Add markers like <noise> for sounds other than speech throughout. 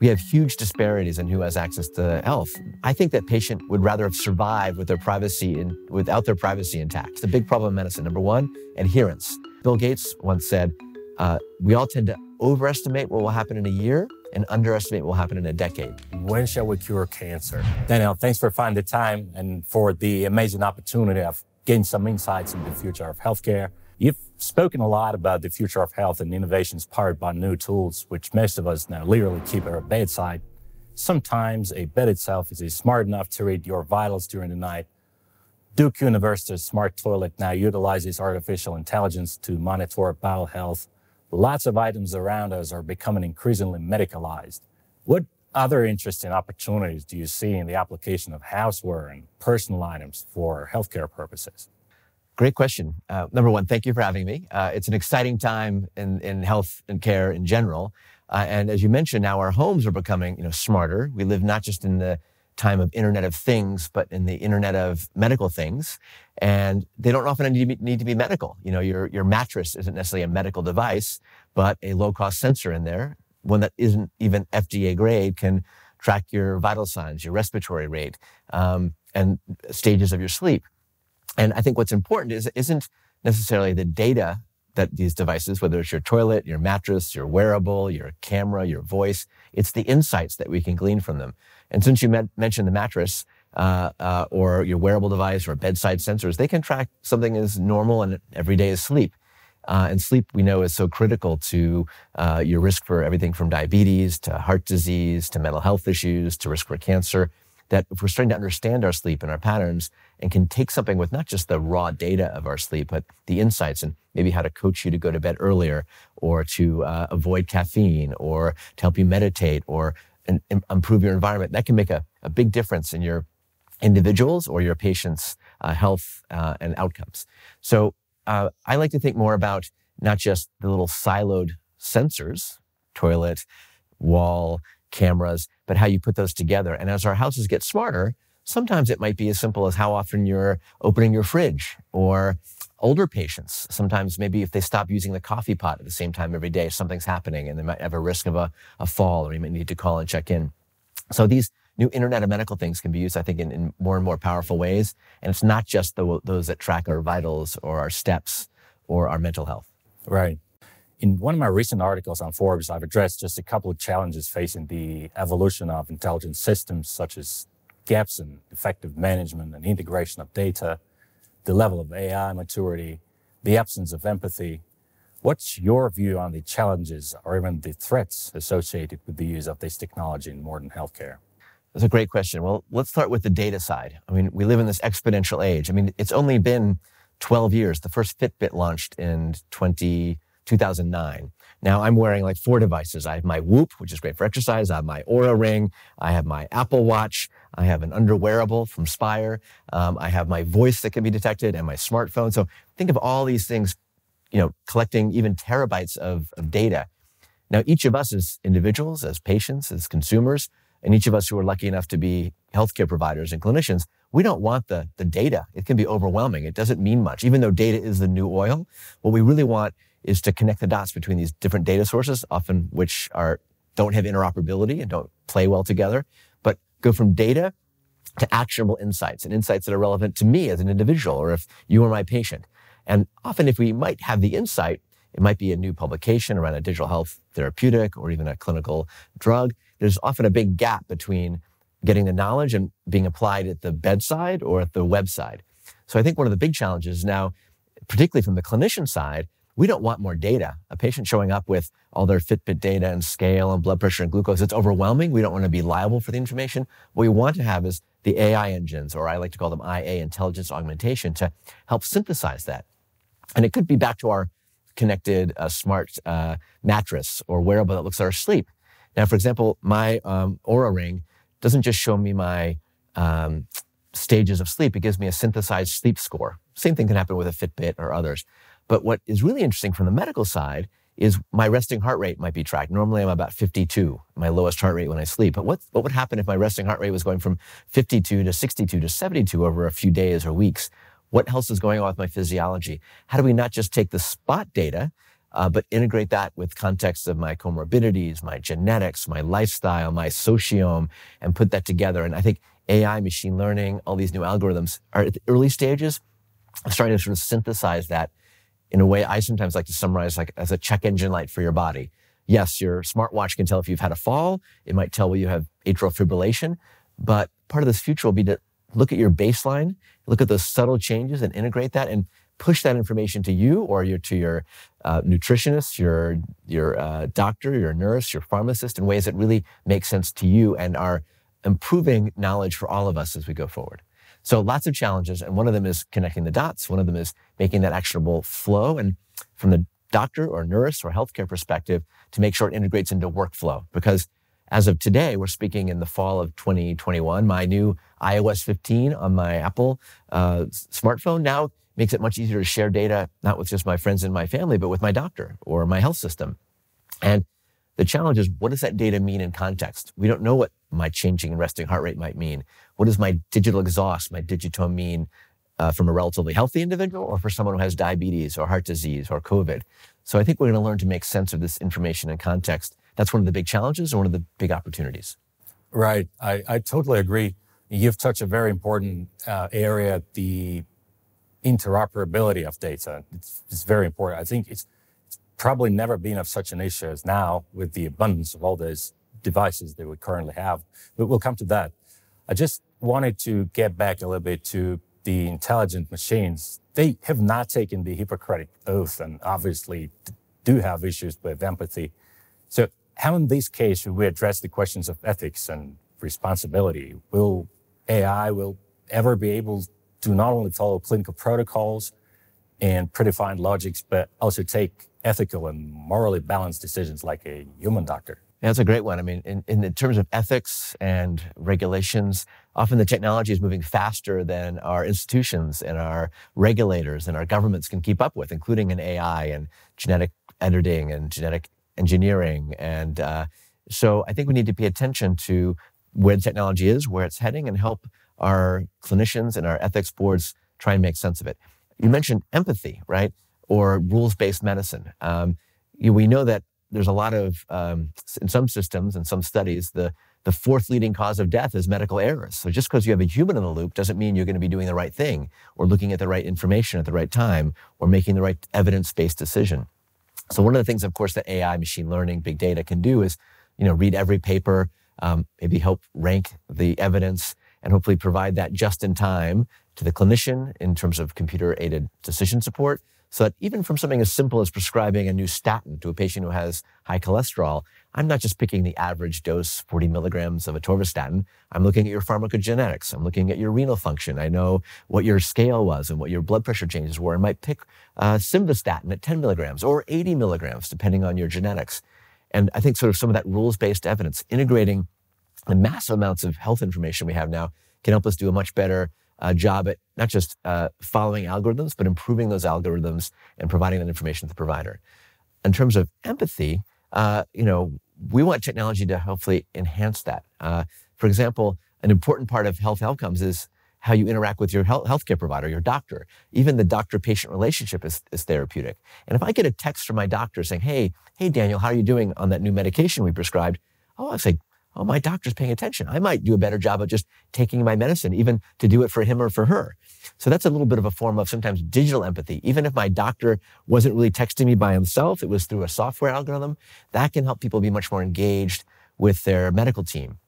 we have huge disparities in who has access to health. I think that patient would rather have survived with their privacy and without their privacy intact. It's big problem in medicine. Number one, adherence. Bill Gates once said, uh, we all tend to overestimate what will happen in a year and underestimate what will happen in a decade. When shall we cure cancer? Daniel, thanks for finding the time and for the amazing opportunity of getting some insights into the future of healthcare. You've spoken a lot about the future of health and innovations powered by new tools, which most of us now literally keep at our bedside. Sometimes a bed itself is smart enough to read your vitals during the night. Duke University's smart toilet now utilizes artificial intelligence to monitor bowel health. Lots of items around us are becoming increasingly medicalized. What other interesting opportunities do you see in the application of houseware and personal items for healthcare purposes? Great question. Uh, number one, thank you for having me. Uh, it's an exciting time in, in health and care in general. Uh, and as you mentioned, now our homes are becoming you know, smarter. We live not just in the time of Internet of Things, but in the Internet of medical things. And they don't often need to be, need to be medical. You know, your, your mattress isn't necessarily a medical device, but a low cost sensor in there, one that isn't even FDA grade, can track your vital signs, your respiratory rate, um, and stages of your sleep. And I think what's important is isn't necessarily the data that these devices, whether it's your toilet, your mattress, your wearable, your camera, your voice, it's the insights that we can glean from them. And since you met, mentioned the mattress uh, uh, or your wearable device or bedside sensors, they can track something as normal and everyday as sleep. Uh, and sleep, we know, is so critical to uh, your risk for everything from diabetes to heart disease to mental health issues to risk for cancer that if we're starting to understand our sleep and our patterns and can take something with not just the raw data of our sleep, but the insights and maybe how to coach you to go to bed earlier or to uh, avoid caffeine or to help you meditate or in, in, improve your environment, that can make a, a big difference in your individuals or your patients' uh, health uh, and outcomes. So uh, I like to think more about not just the little siloed sensors, toilet, wall, cameras, but how you put those together. And as our houses get smarter, sometimes it might be as simple as how often you're opening your fridge or older patients. Sometimes maybe if they stop using the coffee pot at the same time every day, something's happening and they might have a risk of a, a fall or you might need to call and check in. So these new Internet of Medical things can be used, I think, in, in more and more powerful ways. And it's not just the, those that track our vitals or our steps or our mental health. Right. In one of my recent articles on Forbes, I've addressed just a couple of challenges facing the evolution of intelligent systems, such as gaps in effective management and integration of data, the level of AI maturity, the absence of empathy. What's your view on the challenges or even the threats associated with the use of this technology in modern healthcare? That's a great question. Well, let's start with the data side. I mean, we live in this exponential age. I mean, it's only been 12 years. The first Fitbit launched in 20, 2009. Now I'm wearing like four devices. I have my Whoop, which is great for exercise. I have my Oura Ring. I have my Apple Watch. I have an underwearable from Spire. Um, I have my voice that can be detected and my smartphone. So think of all these things, you know, collecting even terabytes of, of data. Now, each of us as individuals, as patients, as consumers, and each of us who are lucky enough to be healthcare providers and clinicians, we don't want the, the data. It can be overwhelming. It doesn't mean much. Even though data is the new oil, what we really want is to connect the dots between these different data sources, often which are don't have interoperability and don't play well together, but go from data to actionable insights and insights that are relevant to me as an individual or if you are my patient. And often if we might have the insight, it might be a new publication around a digital health therapeutic or even a clinical drug. There's often a big gap between getting the knowledge and being applied at the bedside or at the website. So I think one of the big challenges now, particularly from the clinician side, we don't want more data. A patient showing up with all their Fitbit data and scale and blood pressure and glucose, it's overwhelming. We don't want to be liable for the information. What we want to have is the AI engines, or I like to call them IA, intelligence augmentation, to help synthesize that. And it could be back to our connected uh, smart uh, mattress or wearable that looks at our sleep. Now, for example, my um, Oura Ring doesn't just show me my um, stages of sleep, it gives me a synthesized sleep score. Same thing can happen with a Fitbit or others. But what is really interesting from the medical side is my resting heart rate might be tracked. Normally I'm about 52, my lowest heart rate when I sleep. But what, what would happen if my resting heart rate was going from 52 to 62 to 72 over a few days or weeks? What else is going on with my physiology? How do we not just take the spot data uh, but integrate that with context of my comorbidities, my genetics, my lifestyle, my sociome, and put that together. And I think AI, machine learning, all these new algorithms are at the early stages, of starting to sort of synthesize that in a way I sometimes like to summarize like as a check engine light for your body. Yes, your smartwatch can tell if you've had a fall. It might tell whether you have atrial fibrillation, but part of this future will be to look at your baseline, look at those subtle changes and integrate that and push that information to you or your, to your uh, nutritionist, your, your uh, doctor, your nurse, your pharmacist in ways that really make sense to you and are improving knowledge for all of us as we go forward. So lots of challenges. And one of them is connecting the dots. One of them is making that actionable flow. And from the doctor or nurse or healthcare perspective, to make sure it integrates into workflow. Because as of today, we're speaking in the fall of 2021, my new iOS 15 on my Apple uh, smartphone now makes it much easier to share data, not with just my friends and my family, but with my doctor or my health system. And the challenge is what does that data mean in context? We don't know what my changing and resting heart rate might mean. What does my digital exhaust, my digitome mean uh, from a relatively healthy individual or for someone who has diabetes or heart disease or COVID? So I think we're going to learn to make sense of this information in context. That's one of the big challenges and one of the big opportunities. Right. I, I totally agree. You've touched a very important uh, area, the interoperability of data. It's, it's very important. I think it's probably never been of such an issue as now with the abundance of all those devices that we currently have. But we'll come to that. I just wanted to get back a little bit to the intelligent machines. They have not taken the Hippocratic oath and obviously do have issues with empathy. So how in this case should we address the questions of ethics and responsibility? Will AI will ever be able to not only follow clinical protocols and predefined logics, but also take ethical and morally balanced decisions like a human doctor? Yeah, that's a great one. I mean, in, in terms of ethics and regulations, often the technology is moving faster than our institutions and our regulators and our governments can keep up with, including in AI and genetic editing and genetic engineering. And uh, so I think we need to pay attention to where the technology is, where it's heading, and help our clinicians and our ethics boards try and make sense of it. You mentioned empathy, right? or rules based medicine. Um, we know that there's a lot of, um, in some systems and some studies, the, the fourth leading cause of death is medical errors. So just because you have a human in the loop doesn't mean you're going to be doing the right thing or looking at the right information at the right time or making the right evidence based decision. So one of the things, of course, that AI, machine learning, big data can do is, you know, read every paper, um, maybe help rank the evidence, and hopefully provide that just in time to the clinician in terms of computer aided decision support so that even from something as simple as prescribing a new statin to a patient who has high cholesterol, I'm not just picking the average dose, 40 milligrams of atorvastatin. I'm looking at your pharmacogenetics. I'm looking at your renal function. I know what your scale was and what your blood pressure changes were. I might pick uh, simvastatin at 10 milligrams or 80 milligrams, depending on your genetics. And I think sort of some of that rules-based evidence, integrating the massive amounts of health information we have now, can help us do a much better uh, job at not just uh, following algorithms, but improving those algorithms and providing that information to the provider. In terms of empathy, uh, you know, we want technology to hopefully enhance that. Uh, for example, an important part of health outcomes is how you interact with your health, healthcare provider, your doctor. Even the doctor-patient relationship is, is therapeutic. And if I get a text from my doctor saying, "Hey, hey, Daniel, how are you doing on that new medication we prescribed?" Oh, I say, oh, my doctor's paying attention. I might do a better job of just taking my medicine, even to do it for him or for her. So that's a little bit of a form of sometimes digital empathy. Even if my doctor wasn't really texting me by himself, it was through a software algorithm, that can help people be much more engaged with their medical team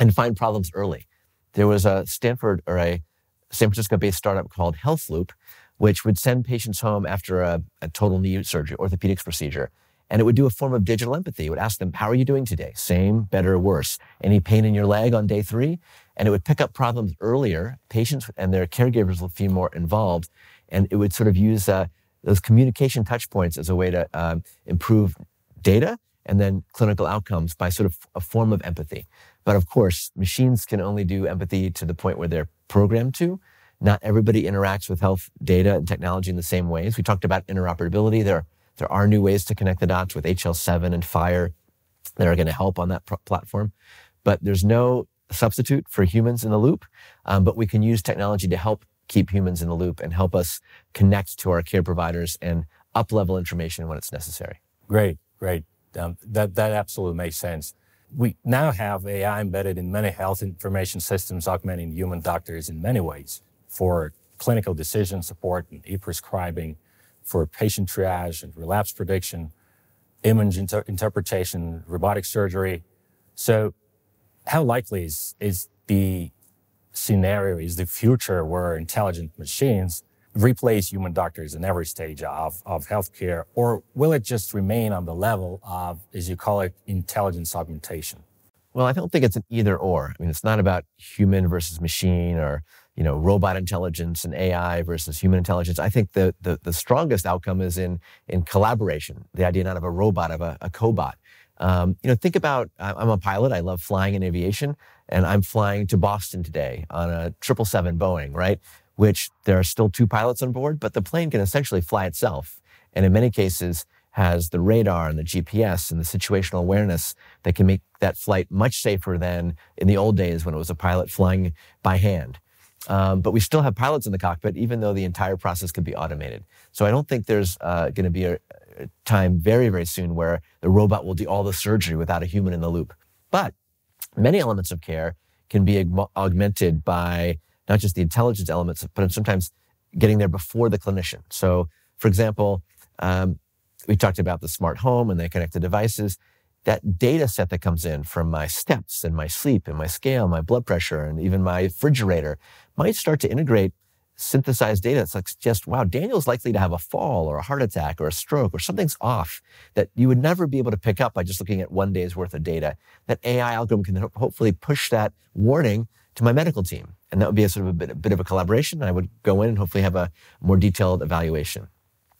and find problems early. There was a Stanford or a San Francisco based startup called HealthLoop, which would send patients home after a, a total knee surgery, orthopedics procedure and it would do a form of digital empathy. It would ask them, How are you doing today? Same, better, or worse? Any pain in your leg on day three? And it would pick up problems earlier. Patients and their caregivers would feel more involved. And it would sort of use uh, those communication touch points as a way to um, improve data and then clinical outcomes by sort of a form of empathy. But of course, machines can only do empathy to the point where they're programmed to. Not everybody interacts with health data and technology in the same ways. We talked about interoperability. There are there are new ways to connect the dots with HL7 and FHIR that are going to help on that platform. But there's no substitute for humans in the loop. Um, but we can use technology to help keep humans in the loop and help us connect to our care providers and up level information when it's necessary. Great, great. Um, that, that absolutely makes sense. We now have AI embedded in many health information systems, augmenting human doctors in many ways for clinical decision support and e-prescribing, for patient triage and relapse prediction, image inter- interpretation, robotic surgery. So how likely is, is the scenario, is the future where intelligent machines replace human doctors in every stage of, of healthcare, or will it just remain on the level of, as you call it, intelligence augmentation? Well, I don't think it's an either or. I mean, it's not about human versus machine or you know robot intelligence and AI versus human intelligence. I think the the, the strongest outcome is in in collaboration. The idea not of a robot, of a, a cobot. Um, you know, think about I'm a pilot. I love flying in aviation, and I'm flying to Boston today on a triple seven Boeing, right? which there are still two pilots on board, but the plane can essentially fly itself. And in many cases, has the radar and the GPS and the situational awareness that can make that flight much safer than in the old days when it was a pilot flying by hand. Um, but we still have pilots in the cockpit, even though the entire process could be automated. So I don't think there's uh, going to be a, a time very, very soon where the robot will do all the surgery without a human in the loop. But many elements of care can be augmented by not just the intelligence elements, but sometimes getting there before the clinician. So, for example, um, we talked about the smart home and the connected devices. That data set that comes in from my steps and my sleep and my scale, my blood pressure, and even my refrigerator might start to integrate synthesized data. It's like just, wow, Daniel's likely to have a fall or a heart attack or a stroke or something's off that you would never be able to pick up by just looking at one day's worth of data. That AI algorithm can hopefully push that warning to my medical team. And that would be a sort of a bit, a bit of a collaboration. I would go in and hopefully have a more detailed evaluation.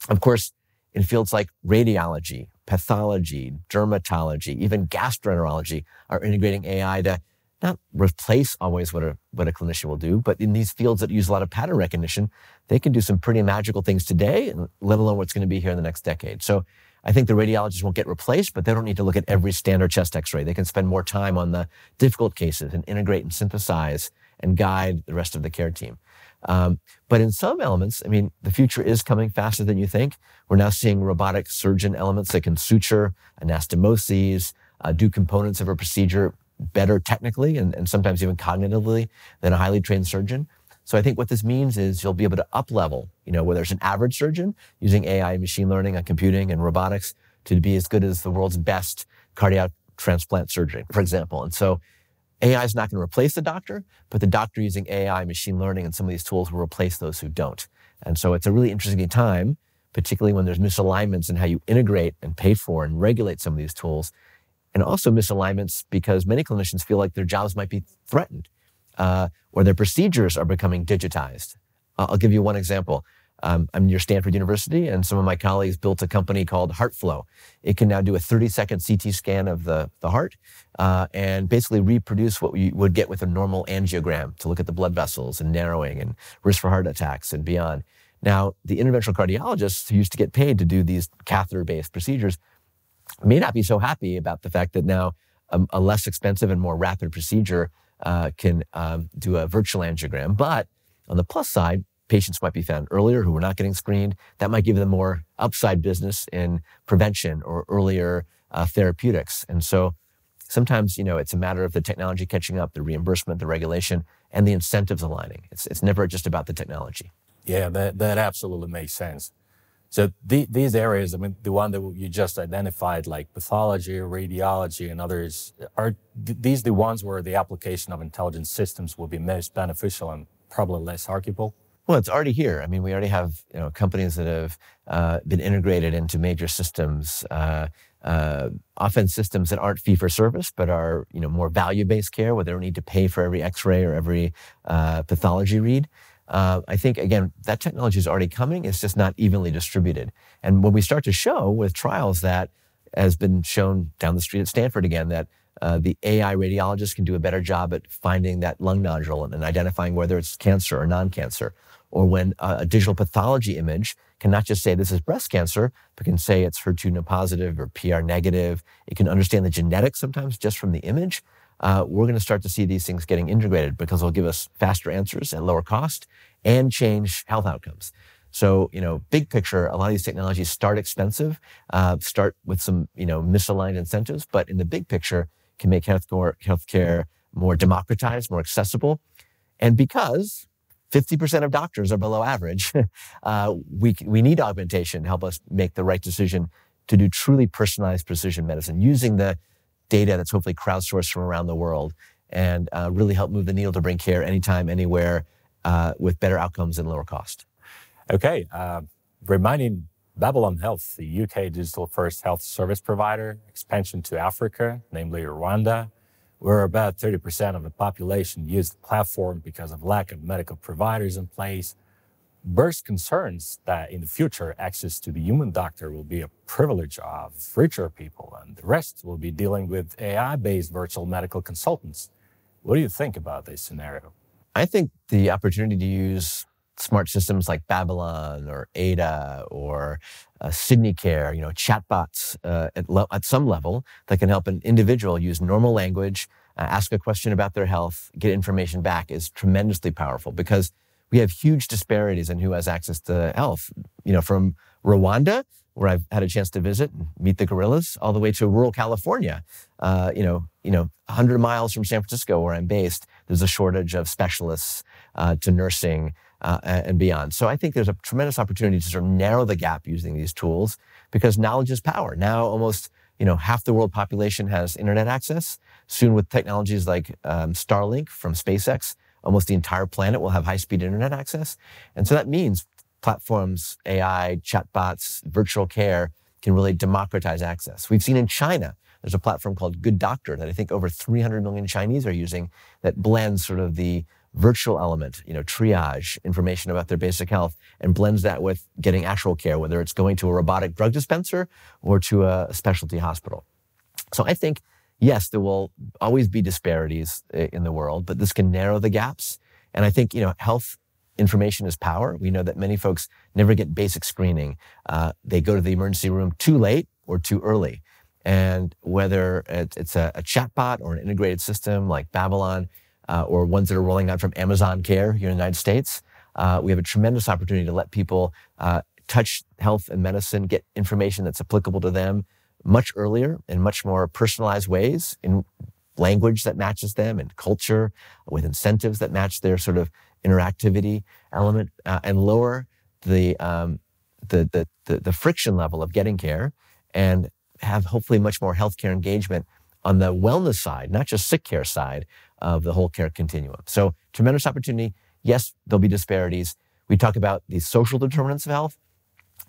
Of course, in fields like radiology, pathology, dermatology, even gastroenterology are integrating AI to not replace always what a, what a clinician will do, but in these fields that use a lot of pattern recognition, they can do some pretty magical things today, and let alone what's going to be here in the next decade. So I think the radiologists won't get replaced, but they don't need to look at every standard chest x-ray. They can spend more time on the difficult cases and integrate and synthesize and guide the rest of the care team. Um, but in some elements, I mean, the future is coming faster than you think. We're now seeing robotic surgeon elements that can suture, anastomoses, uh, do components of a procedure better technically and, and sometimes even cognitively than a highly trained surgeon. So I think what this means is you'll be able to up level, you know, whether it's an average surgeon using AI machine learning and computing and robotics to be as good as the world's best cardiac transplant surgeon, for example. And so AI is not going to replace the doctor, but the doctor using AI, machine learning, and some of these tools will replace those who don't. And so it's a really interesting time, particularly when there's misalignments in how you integrate and pay for and regulate some of these tools. And also misalignments because many clinicians feel like their jobs might be threatened uh, or their procedures are becoming digitized. I'll give you one example. Um, I'm near Stanford University, and some of my colleagues built a company called HeartFlow. It can now do a 30 second CT scan of the, the heart uh, and basically reproduce what we would get with a normal angiogram to look at the blood vessels and narrowing and risk for heart attacks and beyond. Now, the interventional cardiologists who used to get paid to do these catheter based procedures may not be so happy about the fact that now a, a less expensive and more rapid procedure uh, can um, do a virtual angiogram. But on the plus side, patients might be found earlier who were not getting screened. That might give them more upside business in prevention or earlier uh, therapeutics. And so sometimes, you know, it's a matter of the technology catching up, the reimbursement, the regulation, and the incentives aligning. It's, it's never just about the technology. Yeah, that, that absolutely makes sense. So the, these areas, I mean, the one that you just identified, like pathology, radiology, and others, are these the ones where the application of intelligent systems will be most beneficial and probably less arguable? Well, it's already here. I mean, we already have you know companies that have uh, been integrated into major systems, uh, uh, often systems that aren't fee for service, but are you know more value based care, where they don't need to pay for every X-ray or every uh, pathology read. Uh, I think, again, that technology is already coming. It's just not evenly distributed. And when we start to show with trials that has been shown down the street at Stanford again, that uh, the AI radiologist can do a better job at finding that lung nodule and, and identifying whether it's cancer or non cancer. Or when a digital pathology image can not just say this is breast cancer, but can say it's HER2 positive or PR negative. It can understand the genetics sometimes just from the image uh, we're going to start to see these things getting integrated because they'll give us faster answers at lower cost and change health outcomes. So, you know, big picture, a lot of these technologies start expensive, uh, start with some, you know, misaligned incentives, but in the big picture, can make healthcare, healthcare more democratized, more accessible. And because 50% of doctors are below average, <laughs> uh, we, we need augmentation to help us make the right decision to do truly personalized precision medicine using the data that's hopefully crowdsourced from around the world and uh, really help move the needle to bring care anytime, anywhere uh, with better outcomes and lower cost. Okay. Uh, reminding Babylon Health, the UK digital first health service provider, expansion to Africa, namely Rwanda, where about 30% of the population use the platform because of lack of medical providers in place, burst concerns that in the future, access to the human doctor will be a privilege of richer people, and the rest will be dealing with AI based virtual medical consultants. What do you think about this scenario? I think the opportunity to use smart systems like Babylon or Ada or uh, Sydney Care, you know, chatbots uh, at, at some level that can help an individual use normal language, uh, ask a question about their health, get information back is tremendously powerful because we have huge disparities in who has access to health. You know, from Rwanda, where I've had a chance to visit and meet the gorillas, all the way to rural California. Uh, you know, you know, 100 miles from San Francisco, where I'm based, there's a shortage of specialists uh, to nursing uh, and beyond. So I think there's a tremendous opportunity to sort of narrow the gap using these tools because knowledge is power. Now, almost you know half the world population has internet access. Soon, with technologies like um, Starlink from SpaceX, almost the entire planet will have high-speed internet access. And so that means platforms, AI, chatbots, virtual care can really democratize access. We've seen in China, there's a platform called Good Doctor that I think over 300 million Chinese are using that blends sort of the virtual element, you know, triage information about their basic health and blends that with getting actual care, whether it's going to a robotic drug dispenser or to a specialty hospital. So I think yes, there will always be disparities in the world, but this can narrow the gaps. And I think, you know, health information is power. We know that many folks never get basic screening. Uh, they go to the emergency room too late or too early. And whether it's a, a chatbot or an integrated system like Babylon, or ones that are rolling out from Amazon Care here in the United States, uh, we have a tremendous opportunity to let people uh, touch health and medicine, get information that's applicable to them, much earlier in much more personalized ways in language that matches them and culture with incentives that match their sort of interactivity element uh, and lower the, um, the, the, the, the friction level of getting care and have hopefully much more healthcare engagement on the wellness side, not just sick care side of the whole care continuum. So tremendous opportunity. Yes, there'll be disparities. We talk about the social determinants of health.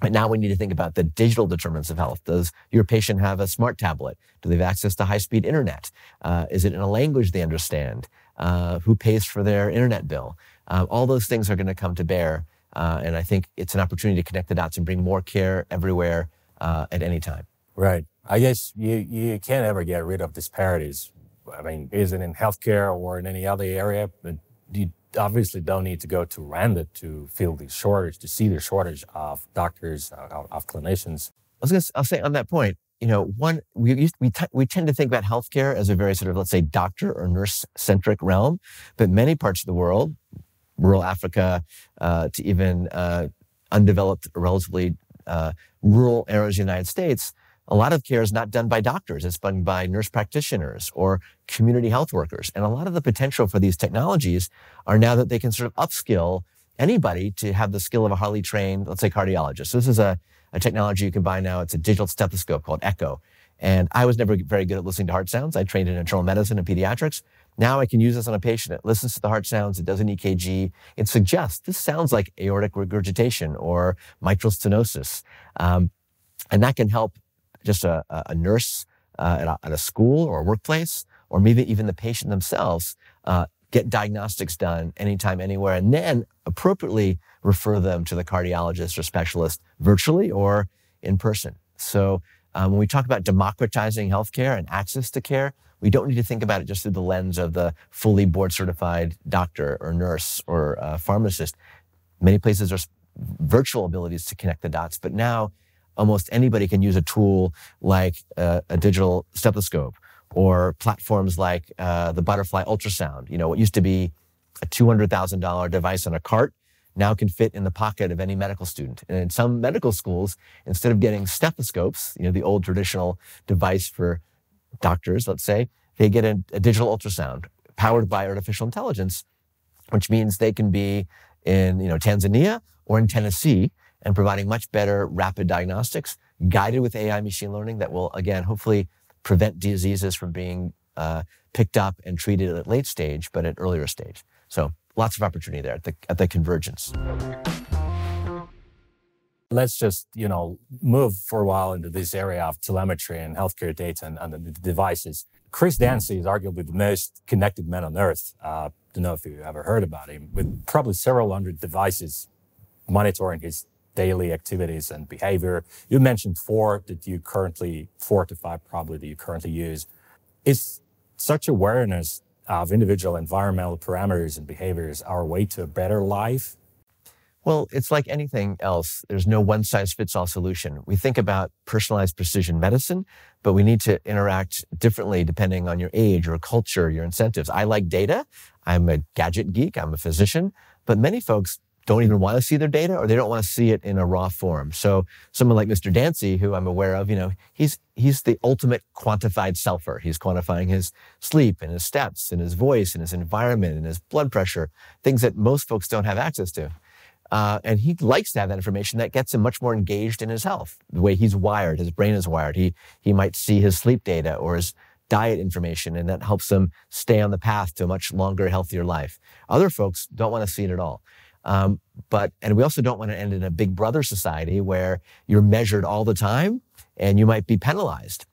But now we need to think about the digital determinants of health. Does your patient have a smart tablet? Do they have access to high speed internet? Uh, is it in a language they understand? Uh, who pays for their internet bill? Uh, all those things are going to come to bear. Uh, and I think it's an opportunity to connect the dots and bring more care everywhere uh, at any time. Right. I guess you, you can't ever get rid of disparities. I mean, is it in healthcare or in any other area? But you obviously don't need to go to Rwanda to feel the shortage, to see the shortage of doctors, uh, of clinicians. I was going to I'll say on that point, you know, one, we, we, we tend to think about healthcare as a very sort of, let's say, doctor or nurse centric realm, but many parts of the world, rural Africa, uh, to even uh, undeveloped, relatively uh, rural areas of the United States, a lot of care is not done by doctors. It's done by nurse practitioners or community health workers. And a lot of the potential for these technologies are now that they can sort of upskill anybody to have the skill of a highly trained, let's say cardiologist. So this is a, a technology you can buy now. It's a digital stethoscope called Eko. And I was never very good at listening to heart sounds. I trained in internal medicine and pediatrics. Now I can use this on a patient. It listens to the heart sounds. It does an EKG. It suggests this sounds like aortic regurgitation or mitral stenosis. Um, and that can help just a, a nurse uh, at, a, at, a, school or a workplace, or maybe even the patient themselves, uh, get diagnostics done anytime, anywhere, and then appropriately refer them to the cardiologist or specialist virtually or in person. So um, when we talk about democratizing healthcare and access to care, we don't need to think about it just through the lens of the fully board certified doctor or nurse or uh, pharmacist. Many places are virtual abilities to connect the dots, but now almost anybody can use a tool like uh, a digital stethoscope or platforms like uh, the butterfly ultrasound. You know, what used to be a $200,000 device on a cart now can fit in the pocket of any medical student. And in some medical schools, instead of getting stethoscopes, you know, the old traditional device for doctors, let's say, they get a, a digital ultrasound powered by artificial intelligence, which means they can be in, you know, Tanzania or in Tennessee and providing much better rapid diagnostics guided with AI machine learning that will, again, hopefully prevent diseases from being uh, picked up and treated at late stage, but at earlier stage. So lots of opportunity there at the, at the convergence. Let's just, you know, move for a while into this area of telemetry and healthcare data and, and the devices. Chris Dancy is arguably the most connected man on earth. Uh, don't know if you ever heard about him, with probably several hundred devices monitoring his daily activities and behavior. You mentioned four that you currently, four to five probably that you currently use. Is such awareness of individual environmental parameters and behaviors our way to a better life? Well, it's like anything else. There's no one size fits all solution. We think about personalized precision medicine, but we need to interact differently depending on your age, your culture, your incentives. I like data. I'm a gadget geek. I'm a physician, but many folks don't even want to see their data or they don't want to see it in a raw form. So someone like Mr. Dancy, who I'm aware of, you know, he's, he's the ultimate quantified selfer. He's quantifying his sleep and his steps and his voice and his environment and his blood pressure, things that most folks don't have access to. Uh, and he likes to have that information that gets him much more engaged in his health, the way he's wired, his brain is wired. He, he might see his sleep data or his diet information, and that helps him stay on the path to a much longer, healthier life. Other folks don't want to see it at all. Um, but, and we also don't want to end in a big brother society where you're measured all the time and you might be penalized.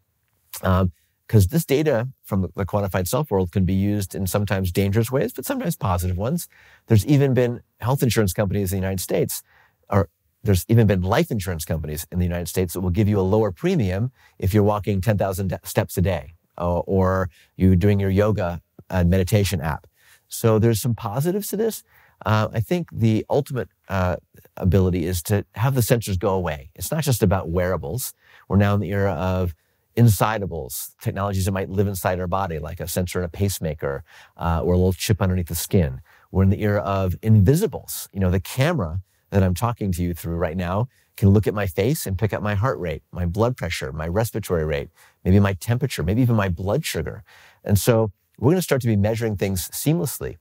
because um, this data from the quantified self world can be used in sometimes dangerous ways, but sometimes positive ones. There's even been health insurance companies in the United States, or there's even been life insurance companies in the United States that will give you a lower premium if you're walking 10,000 steps a day uh, or you're doing your yoga and meditation app. So there's some positives to this. Uh, I think the ultimate uh, ability is to have the sensors go away. It's not just about wearables. We're now in the era of insidables, technologies that might live inside our body, like a sensor in a pacemaker uh, or a little chip underneath the skin. We're in the era of invisibles. You know, the camera that I'm talking to you through right now can look at my face and pick up my heart rate, my blood pressure, my respiratory rate, maybe my temperature, maybe even my blood sugar. And so we're going to start to be measuring things seamlessly.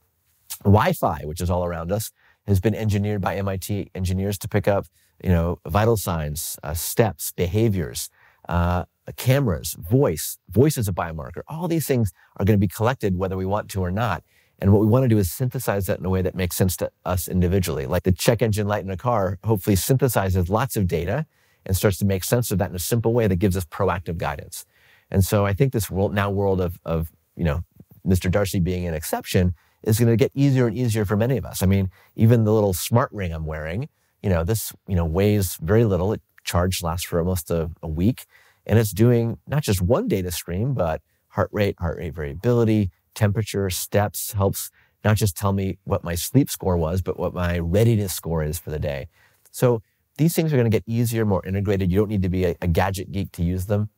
Wi-Fi, which is all around us, has been engineered by MIT engineers to pick up, you know, vital signs, uh, steps, behaviors, uh, cameras, voice. Voice is a biomarker. All these things are going to be collected whether we want to or not. And what we want to do is synthesize that in a way that makes sense to us individually. Like the check engine light in a car hopefully synthesizes lots of data and starts to make sense of that in a simple way that gives us proactive guidance. And so I think this world now world of, of you know, Mr. Dancy being an exception is going to get easier and easier for many of us. I mean, even the little smart ring I'm wearing, you know, this, you know, weighs very little. It charge lasts for almost a, a week and it's doing not just one data stream, but heart rate, heart rate variability, temperature, steps, helps not just tell me what my sleep score was, but what my readiness score is for the day. So these things are going to get easier, more integrated. You don't need to be a, a gadget geek to use them.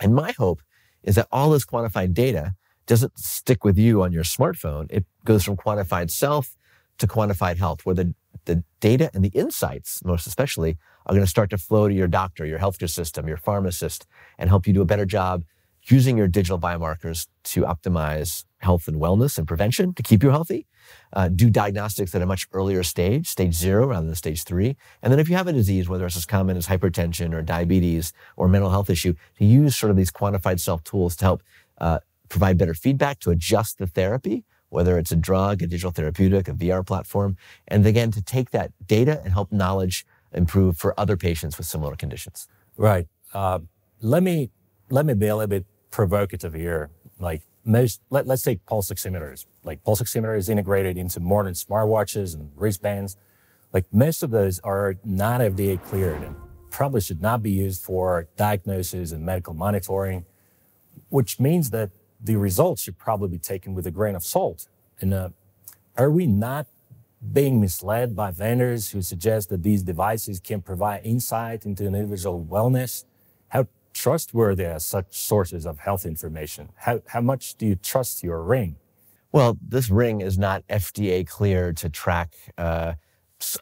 And my hope is that all this quantified data doesn't stick with you on your smartphone. It goes from quantified self to quantified health, where the, the data and the insights, most especially, are going to start to flow to your doctor, your healthcare system, your pharmacist, and help you do a better job using your digital biomarkers to optimize health and wellness and prevention to keep you healthy. Uh, do diagnostics at a much earlier stage, stage zero rather than stage three. And then if you have a disease, whether it's as common as hypertension or diabetes or mental health issue, to use sort of these quantified self tools to help uh, provide better feedback to adjust the therapy, whether it's a drug, a digital therapeutic, a VR platform, and again, to take that data and help knowledge improve for other patients with similar conditions. Right. Uh, let me let me be a little bit provocative here. Like most, let, us take pulse oximeters. Like pulse oximeter is integrated into modern smartwatches and wristbands. Like most of those are not FDA cleared and probably should not be used for diagnosis and medical monitoring, which means that the results should probably be taken with a grain of salt. And uh, are we not being misled by vendors who suggest that these devices can provide insight into an individual wellness? How trustworthy are such sources of health information? How, how much do you trust your ring? Well, this ring is not FDA cleared to track uh,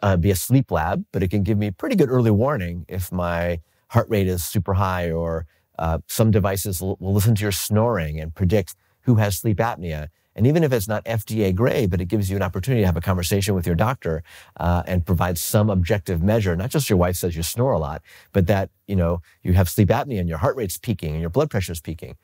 uh, be a sleep lab, but it can give me pretty good early warning if my heart rate is super high or uh, some devices will, will listen to your snoring and predict who has sleep apnea. And even if it's not FDA grade, but it gives you an opportunity to have a conversation with your doctor uh, and provide some objective measure, not just your wife says you snore a lot, but that, you know, you have sleep apnea and your heart rate's peaking and your blood pressure's peaking.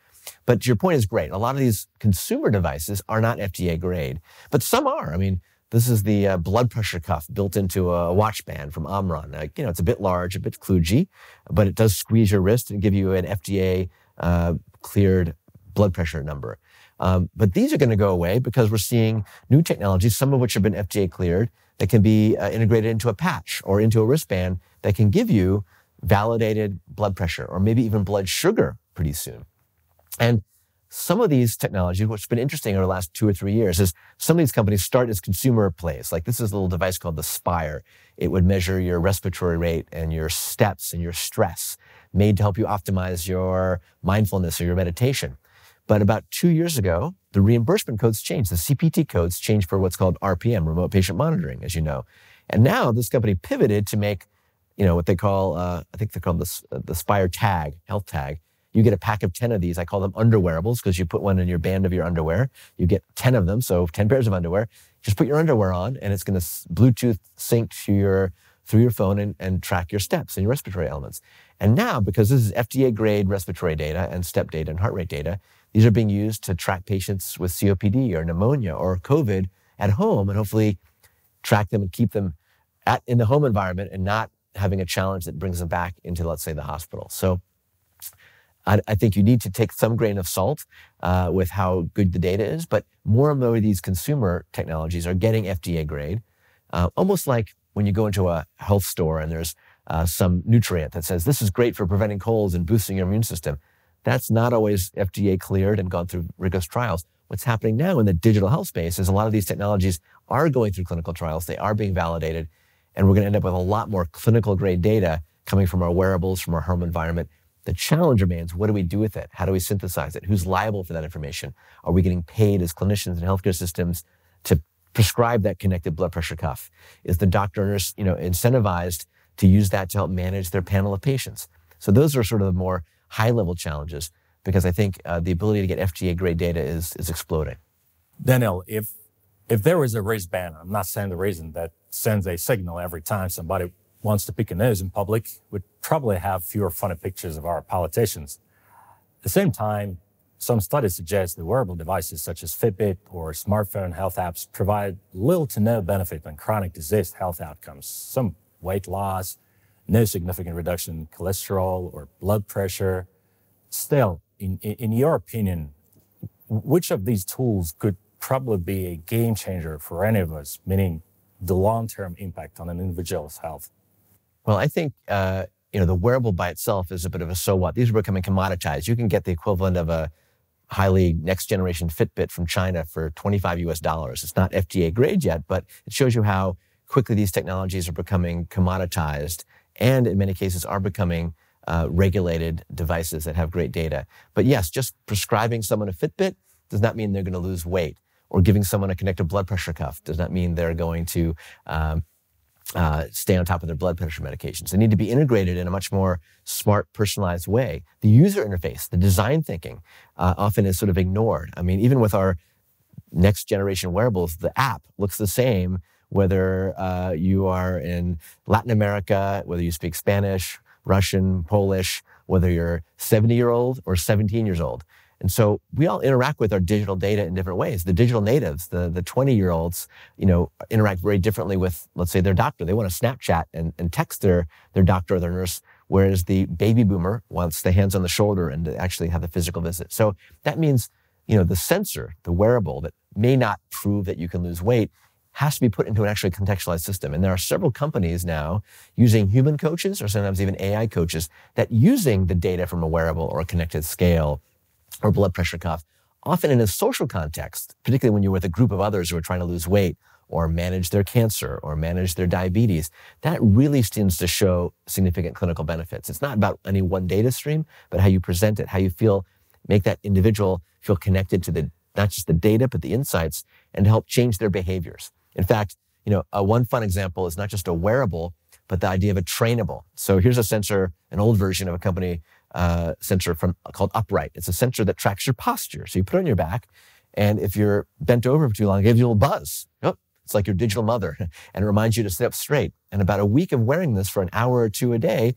But your point is great. A lot of these consumer devices are not FDA grade, but some are. I mean, this is the uh, blood pressure cuff built into a watch band from Omron. Now, you know, it's a bit large, a bit kludgy, but it does squeeze your wrist and give you an FDA uh, cleared blood pressure number. Um, but these are going to go away because we're seeing new technologies, some of which have been FDA cleared, that can be uh, integrated into a patch or into a wristband that can give you validated blood pressure or maybe even blood sugar pretty soon. And some of these technologies, what's been interesting over the last two or three years, is some of these companies start as consumer plays. Like this is a little device called the Spire. It would measure your respiratory rate and your steps and your stress, made to help you optimize your mindfulness or your meditation. But about two years ago, the reimbursement codes changed. The CPT codes changed for what's called RPM, remote patient monitoring, as you know. And now this company pivoted to make, you know, what they call, uh, I think they call the, the Spire Tag, health tag. You get a pack of 10 of these. I call them underwearables because you put one in your band of your underwear. You get 10 of them, so 10 pairs of underwear. Just put your underwear on and it's going to Bluetooth sync to your through your phone and, and track your steps and your respiratory elements. And now, because this is FDA grade respiratory data and step data and heart rate data, these are being used to track patients with COPD or pneumonia or COVID at home and hopefully track them and keep them at, in the home environment and not having a challenge that brings them back into, let's say, the hospital. So I, I think you need to take some grain of salt uh, with how good the data is, but more and more of these consumer technologies are getting FDA grade, uh, almost like when you go into a health store and there's uh, some nutrient that says this is great for preventing colds and boosting your immune system. That's not always FDA cleared and gone through rigorous trials. What's happening now in the digital health space is a lot of these technologies are going through clinical trials. They are being validated, and we're going to end up with a lot more clinical grade data coming from our wearables, from our home environment. The challenge remains, what do we do with it? How do we synthesize it? Who's liable for that information? Are we getting paid as clinicians and healthcare systems to prescribe that connected blood pressure cuff? Is the doctor nurse, you know, incentivized to use that to help manage their panel of patients? So those are sort of the more high level challenges because I think uh, the ability to get FDA grade data is, is exploding. Daniel, if, if there was a wristband, I'm not saying the reason that sends a signal every time somebody wants to pick a nose in public, would probably have fewer funny pictures of our politicians. At the same time, some studies suggest that wearable devices such as Fitbit or smartphone health apps provide little to no benefit on chronic disease health outcomes. Some weight loss, no significant reduction in cholesterol or blood pressure. Still, in, in your opinion, which of these tools could probably be a game changer for any of us, meaning the long-term impact on an individual's health? Well, I think uh, you know the wearable by itself is a bit of a so what. These are becoming commoditized. You can get the equivalent of a highly next generation Fitbit from China for 25 US dollars. It's not FDA grade yet, but it shows you how quickly these technologies are becoming commoditized and in many cases are becoming uh, regulated devices that have great data. But yes, just prescribing someone a Fitbit does not mean they're going to lose weight, or giving someone a connected blood pressure cuff does not mean they're going to um, uh, stay on top of their blood pressure medications. They need to be integrated in a much more smart, personalized way. The user interface, the design thinking, uh, often is sort of ignored. I mean, even with our next generation wearables, the app looks the same whether uh, you are in Latin America, whether you speak Spanish, Russian, Polish, whether you're 70 year old or 17 years old. And so we all interact with our digital data in different ways. The digital natives, the, the 20 year olds, you know, interact very differently with, let's say, their doctor. They want to Snapchat and, and text their, their doctor or their nurse, whereas the baby boomer wants the hands on the shoulder and to actually have the physical visit. So that means, you know, the sensor, the wearable that may not prove that you can lose weight has to be put into an actually contextualized system. And there are several companies now using human coaches or sometimes even AI coaches that using the data from a wearable or a connected scale or blood pressure cuff, often in a social context, particularly when you're with a group of others who are trying to lose weight or manage their cancer or manage their diabetes, that really seems to show significant clinical benefits. It's not about any one data stream, but how you present it, how you feel, make that individual feel connected to the not just the data, but the insights and help change their behaviors. In fact, you know, one fun example is not just a wearable, but the idea of a trainable. So here's a sensor, an old version of a company uh, sensor from called Upright. It's a sensor that tracks your posture. So you put it on your back, and if you're bent over for too long, it gives you a little buzz. It's like your digital mother, <laughs> and it reminds you to sit up straight. And about a week of wearing this for an hour or two a day,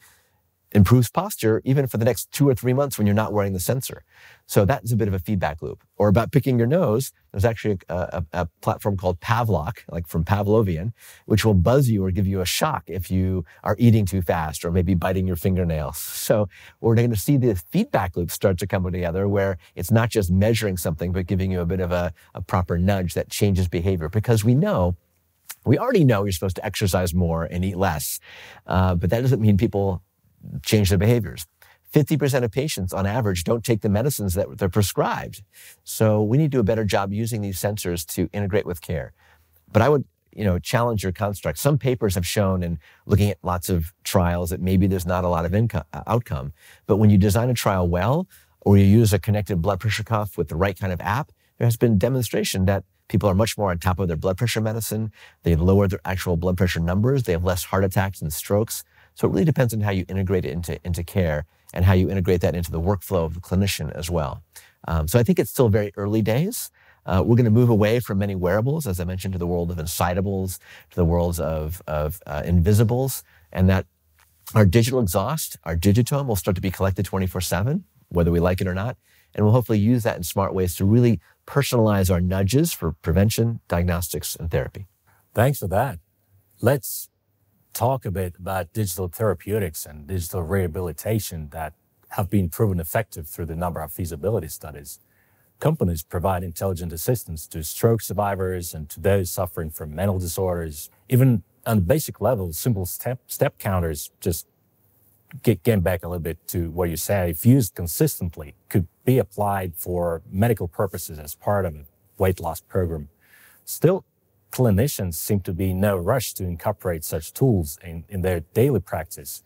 improves posture even for the next two or three months when you're not wearing the sensor. So that's a bit of a feedback loop. Or about picking your nose, there's actually a, a, a, platform called Pavlok, like from Pavlovian, which will buzz you or give you a shock if you are eating too fast or maybe biting your fingernails. <laughs> So we're going to see the feedback loop start to come together where it's not just measuring something, but giving you a bit of a, a proper nudge that changes behavior because we know we already know you're supposed to exercise more and eat less, uh, but that doesn't mean people change their behaviors. 50% of patients on average don't take the medicines that they're prescribed. So we need to do a better job using these sensors to integrate with care. But I would, you know, challenge your construct. Some papers have shown in looking at lots of trials that maybe there's not a lot of income, uh, outcome. But when you design a trial well, or you use a connected blood pressure cuff with the right kind of app, there has been demonstration that people are much more on top of their blood pressure medicine. They've lowered their actual blood pressure numbers. They have less heart attacks and strokes. So it really depends on how you integrate it into, into care and how you integrate that into the workflow of the clinician as well. Um, so I think it's still very early days. Uh, we're going to move away from many wearables, as I mentioned, to the world of inside-ables, to the worlds of, of uh, invisibles, and that our digital exhaust, our digitome, will start to be collected 24 7, whether we like it or not. And we'll hopefully use that in smart ways to really personalize our nudges for prevention, diagnostics, and therapy. Thanks for that. Let's talk a bit about digital therapeutics and digital rehabilitation that have been proven effective through the number of feasibility studies. Companies provide intelligent assistance to stroke survivors and to those suffering from mental disorders. Even on the basic level, simple step, step counters, just get, getting back a little bit to what you said, if used consistently, could be applied for medical purposes as part of a weight loss program. Still, clinicians seem to be in no rush to incorporate such tools in, in their daily practice.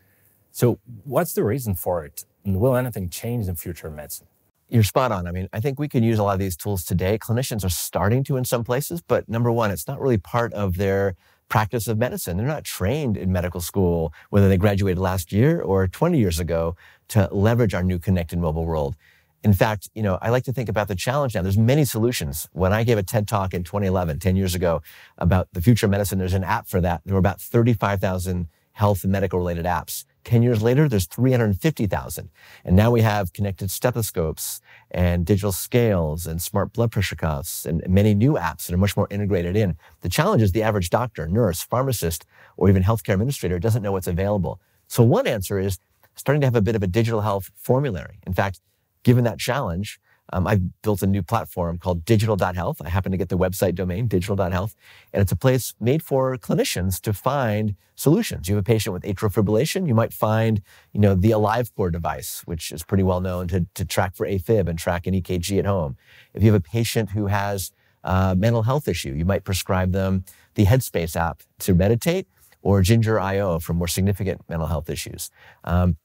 So, what's the reason for it? And will anything change in future medicine? You're spot on. I mean, I think we can use a lot of these tools today. Clinicians are starting to in some places, but number one, it's not really part of their practice of medicine. They're not trained in medical school, whether they graduated last year or 20 years ago, to leverage our new connected mobile world. In fact, you know, I like to think about the challenge now. There's many solutions. When I gave a TED talk in 2011, 10 years ago, about the future of medicine, there's an app for that. There were about 35,000 health and medical related apps. 10 years later, there's 350,000. And now we have connected stethoscopes and digital scales and smart blood pressure cuffs and many new apps that are much more integrated in. The challenge is the average doctor, nurse, pharmacist, or even healthcare administrator doesn't know what's available. So one answer is starting to have a bit of a digital health formulary. In fact, given that challenge, um, I've built a new platform called digital.health. I happen to get the website domain, digital.health, and it's a place made for clinicians to find solutions. You have a patient with atrial fibrillation, you might find, you know, the AliveCor device, which is pretty well known to, to track for AFib and track an EKG at home. If you have a patient who has a mental health issue, you might prescribe them the Headspace app to meditate or Ginger IO for more significant mental health issues. Um,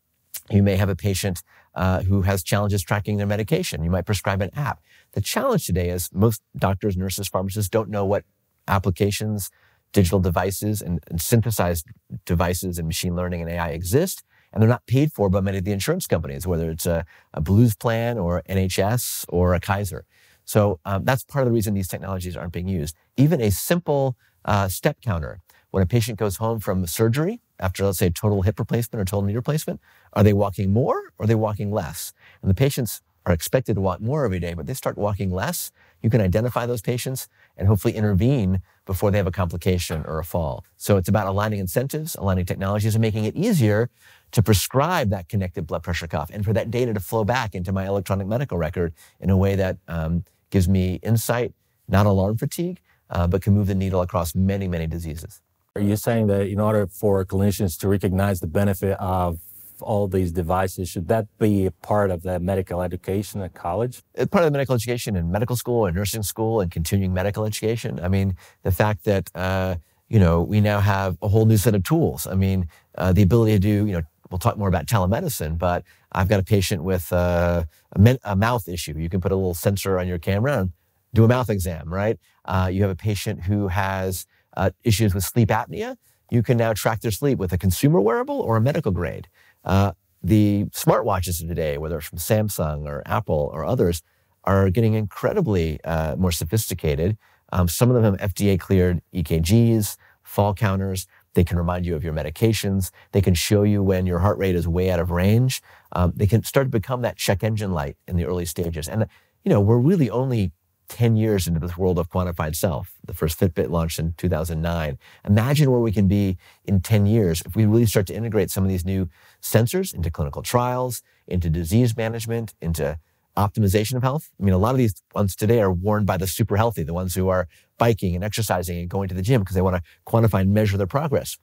you may have a patient uh, who has challenges tracking their medication. You might prescribe an app. The challenge today is most doctors, nurses, pharmacists don't know what applications, digital devices, and, and synthesized devices and machine learning and AI exist. And they're not paid for by many of the insurance companies, whether it's a, a Blues plan or NHS or a Kaiser. So um, that's part of the reason these technologies aren't being used. Even a simple uh, step counter when a patient goes home from surgery after, let's say, total hip replacement or total knee replacement, are they walking more or are they walking less? And the patients are expected to walk more every day, but they start walking less. You can identify those patients and hopefully intervene before they have a complication or a fall. So it's about aligning incentives, aligning technologies, and making it easier to prescribe that connected blood pressure cuff and for that data to flow back into my electronic medical record in a way that um, gives me insight, not alarm fatigue, uh, but can move the needle across many, many diseases. Are you saying that in order for clinicians to recognize the benefit of all these devices, should that be a part of the medical education at college? It's part of the medical education in medical school and nursing school and continuing medical education. I mean, the fact that, uh, you know, we now have a whole new set of tools. I mean, uh, the ability to do, you know, we'll talk more about telemedicine, but I've got a patient with uh, a, a, mouth issue. You can put a little sensor on your camera and do a mouth exam, right? Uh, you have a patient who has uh, issues with sleep apnea, you can now track their sleep with a consumer wearable or a medical grade. Uh, the smartwatches of today, whether it's from Samsung or Apple or others, are getting incredibly uh, more sophisticated. Um, some of them have FDA cleared EKGs, fall counters. They can remind you of your medications. They can show you when your heart rate is way out of range. Um, they can start to become that check engine light in the early stages. And, you know, we're really only 10 years into this world of quantified self. The first Fitbit launched in 2009. Imagine where we can be in 10 years if we really start to integrate some of these new sensors into clinical trials, into disease management, into optimization of health. I mean, a lot of these ones today are worn by the super healthy, the ones who are biking and exercising and going to the gym because they want to quantify and measure their progress.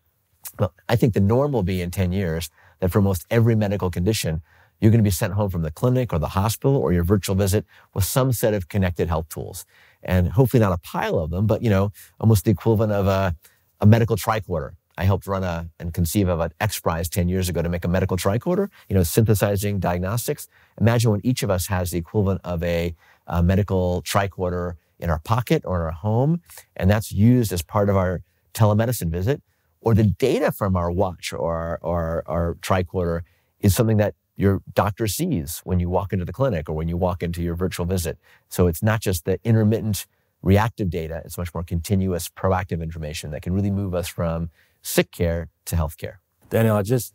Well, I think the norm will be in 10 years that for most every medical condition, you're going to be sent home from the clinic or the hospital or your virtual visit with some set of connected health tools. And hopefully not a pile of them, but you know, almost the equivalent of a, a medical tricorder. I helped run a and conceive of an X Prize 10 years ago to make a medical tricorder, you know, synthesizing diagnostics. Imagine when each of us has the equivalent of a, a medical tricorder in our pocket or in our home, and that's used as part of our telemedicine visit, or the data from our watch or or our tricorder is something that your doctor sees when you walk into the clinic or when you walk into your virtual visit. So it's not just the intermittent reactive data, it's much more continuous proactive information that can really move us from sick care to healthcare. Daniel, I just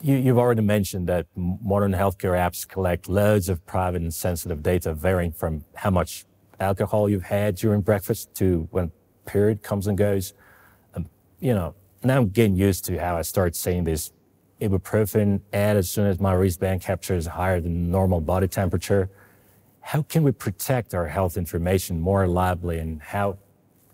you, have already mentioned that modern healthcare apps collect loads of private and sensitive data, varying from how much alcohol you've had during breakfast to when period comes and goes. Um, you know, now I'm getting used to how I start seeing these ibuprofen ad as soon as my wristband capture is higher than normal body temperature. How can we protect our health information more reliably and how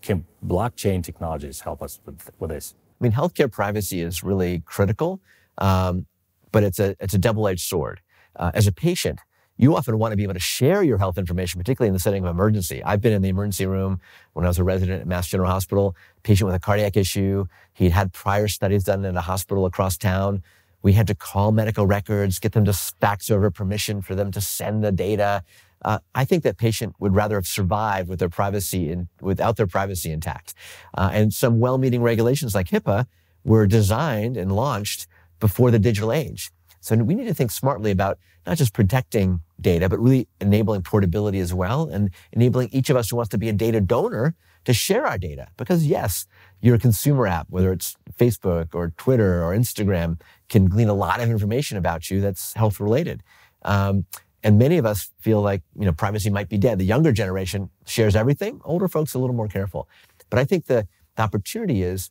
can blockchain technologies help us with, with this? I mean, healthcare privacy is really critical, um, but it's a, it's a double-edged sword. Uh, as a patient, you often want to be able to share your health information, particularly in the setting of emergency. I've been in the emergency room when I was a resident at Mass General Hospital, patient with a cardiac issue. He'd had prior studies done in a hospital across town. We had to call medical records, get them to fax over permission for them to send the data. Uh, I think that patient would rather have survived with their privacy in, without their privacy intact. Uh, and some well-meaning regulations like HIPAA were designed and launched before the digital age. So we need to think smartly about not just protecting data, but really enabling portability as well and enabling each of us who wants to be a data donor to share our data. Because yes, your consumer app, whether it's Facebook or Twitter or Instagram, can glean a lot of information about you that's health related. Um, and many of us feel like you know privacy might be dead. The younger generation shares everything. Older folks a little more careful. But I think the, the opportunity is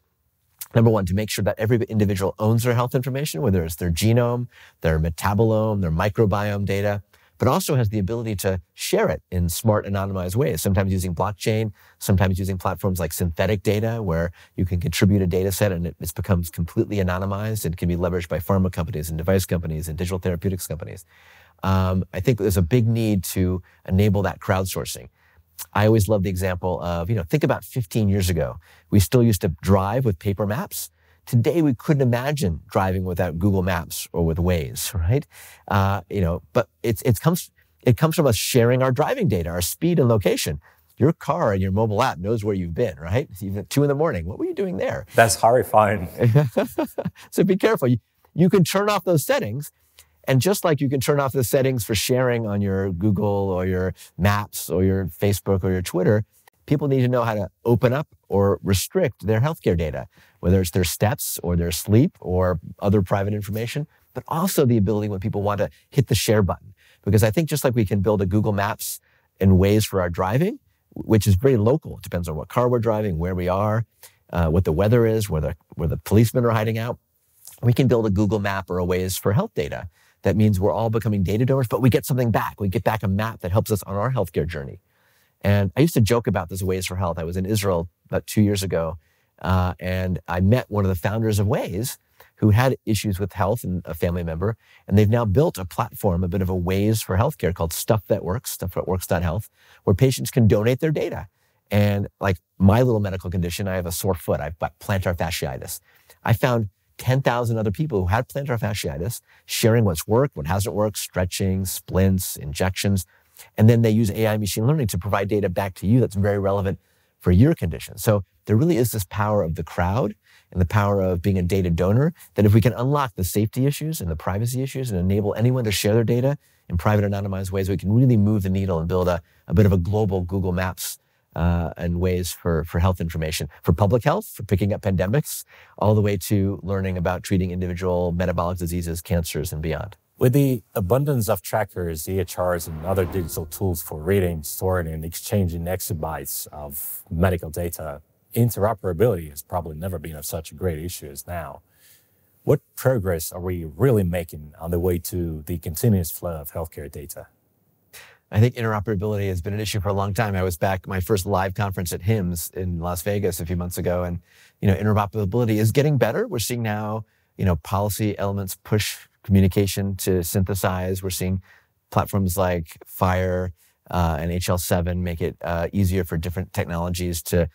number one to make sure that every individual owns their health information, whether it's their genome, their metabolome, their microbiome data, but also has the ability to share it in smart, anonymized ways, sometimes using blockchain, sometimes using platforms like synthetic data, where you can contribute a data set and it, becomes completely anonymized and can be leveraged by pharma companies and device companies and digital therapeutics companies. Um, I think there's a big need to enable that crowdsourcing. I always love the example of, you know, think about 15 years ago. We still used to drive with paper maps. Today, we couldn't imagine driving without Google Maps or with Waze, right? Uh, you know, but it's, it comes, it comes from us sharing our driving data, our speed and location. Your car and your mobile app knows where you've been, right? Even at two in the morning. What were you doing there? That's horrifying. <laughs> so be careful. You, you can turn off those settings. And just like you can turn off the settings for sharing on your Google or your Maps or your Facebook or your Twitter, people need to know how to open up or restrict their healthcare data, whether it's their steps or their sleep or other private information, but also the ability when people want to hit the share button. Because I think just like we can build a Google Maps and Waze for our driving, which is very local. It depends on what car we're driving, where we are, uh, what the weather is, where the, where the policemen are hiding out. We can build a Google map or a Waze for health data. That means we're all becoming data donors, but we get something back. We get back a map that helps us on our healthcare journey. And I used to joke about this Waze for Health. I was in Israel about two years ago, uh, and I met one of the founders of Waze who had issues with health and a family member. And they've now built a platform, a bit of a Waze for healthcare called Stuff That Works, stuff.works.health, where patients can donate their data. And like my little medical condition, I have a sore foot. I've got plantar fasciitis. I found 10,000 other people who had plantar fasciitis sharing what's worked, what hasn't worked, stretching, splints, injections. And then they use AI machine learning to provide data back to you that's very relevant for your condition. So there really is this power of the crowd and the power of being a data donor that if we can unlock the safety issues and the privacy issues and enable anyone to share their data in private anonymized ways, we can really move the needle and build a, a bit of a global Google Maps uh, and Waze for, for health information, for public health, for picking up pandemics, all the way to learning about treating individual metabolic diseases, cancers, and beyond. With the abundance of trackers, EHRs, and other digital tools for reading, storing, and exchanging exabytes of medical data, interoperability has probably never been of such a great issue as now. What progress are we really making on the way to the continuous flow of healthcare data? I think interoperability has been an issue for a long time. I was back my first live conference at HIMSS in Las Vegas a few months ago, and you know interoperability is getting better. We're seeing now you know policy elements push communication to synthesize. We're seeing platforms like FHIR uh, and HL7 make it uh, easier for different technologies to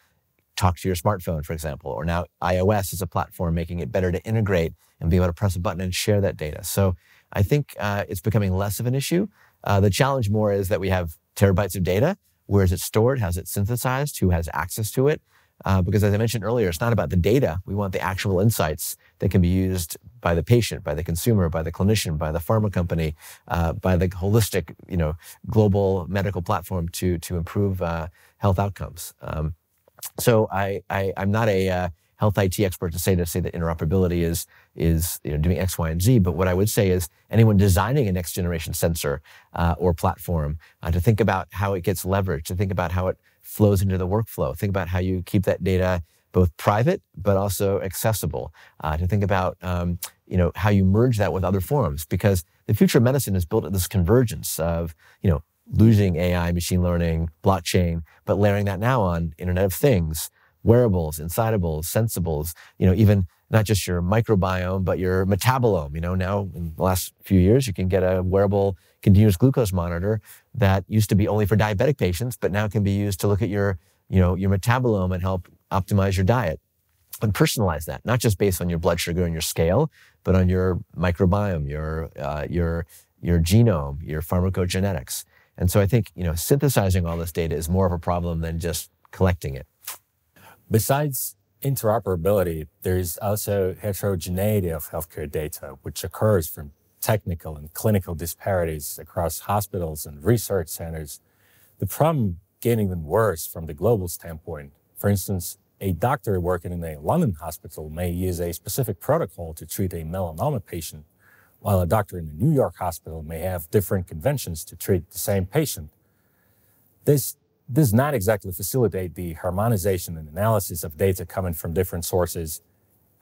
talk to your smartphone, for example. Or now iOS is a platform making it better to integrate and be able to press a button and share that data. So I think uh, it's becoming less of an issue. Uh, the challenge more is that we have terabytes of data. Where is it stored? How's it synthesized? Who has access to it? Uh, because as I mentioned earlier, it's not about the data. We want the actual insights that can be used by the patient, by the consumer, by the clinician, by the pharma company, uh, by the holistic, you know, global medical platform to to improve uh, health outcomes. Um, so I, I am not a uh, health IT expert to say to say that interoperability is is you know, doing X, Y, and Z. But what I would say is anyone designing a next generation sensor uh, or platform uh, to think about how it gets leveraged, to think about how it flows into the workflow, think about how you keep that data both private but also accessible. Uh, to think about um, you know how you merge that with other forms because the future of medicine is built at this convergence of you know losing AI, machine learning, blockchain, but layering that now on Internet of Things wearables, inside-ables, sensibles, you know, even not just your microbiome, but your metabolome. You know, now in the last few years, you can get a wearable continuous glucose monitor that used to be only for diabetic patients, but now can be used to look at your, you know, your metabolome and help optimize your diet and personalize that, not just based on your blood sugar and your scale, but on your microbiome, your, uh, your, your genome, your pharmacogenetics. And so I think, you know, synthesizing all this data is more of a problem than just collecting it. Besides interoperability, there's also heterogeneity of healthcare data, which occurs from technical and clinical disparities across hospitals and research centers. The problem getting even worse from the global standpoint. For instance, a doctor working in a London hospital may use a specific protocol to treat a melanoma patient, while a doctor in a New York hospital may have different conventions to treat the same patient. This does not exactly facilitate the harmonization and analysis of data coming from different sources.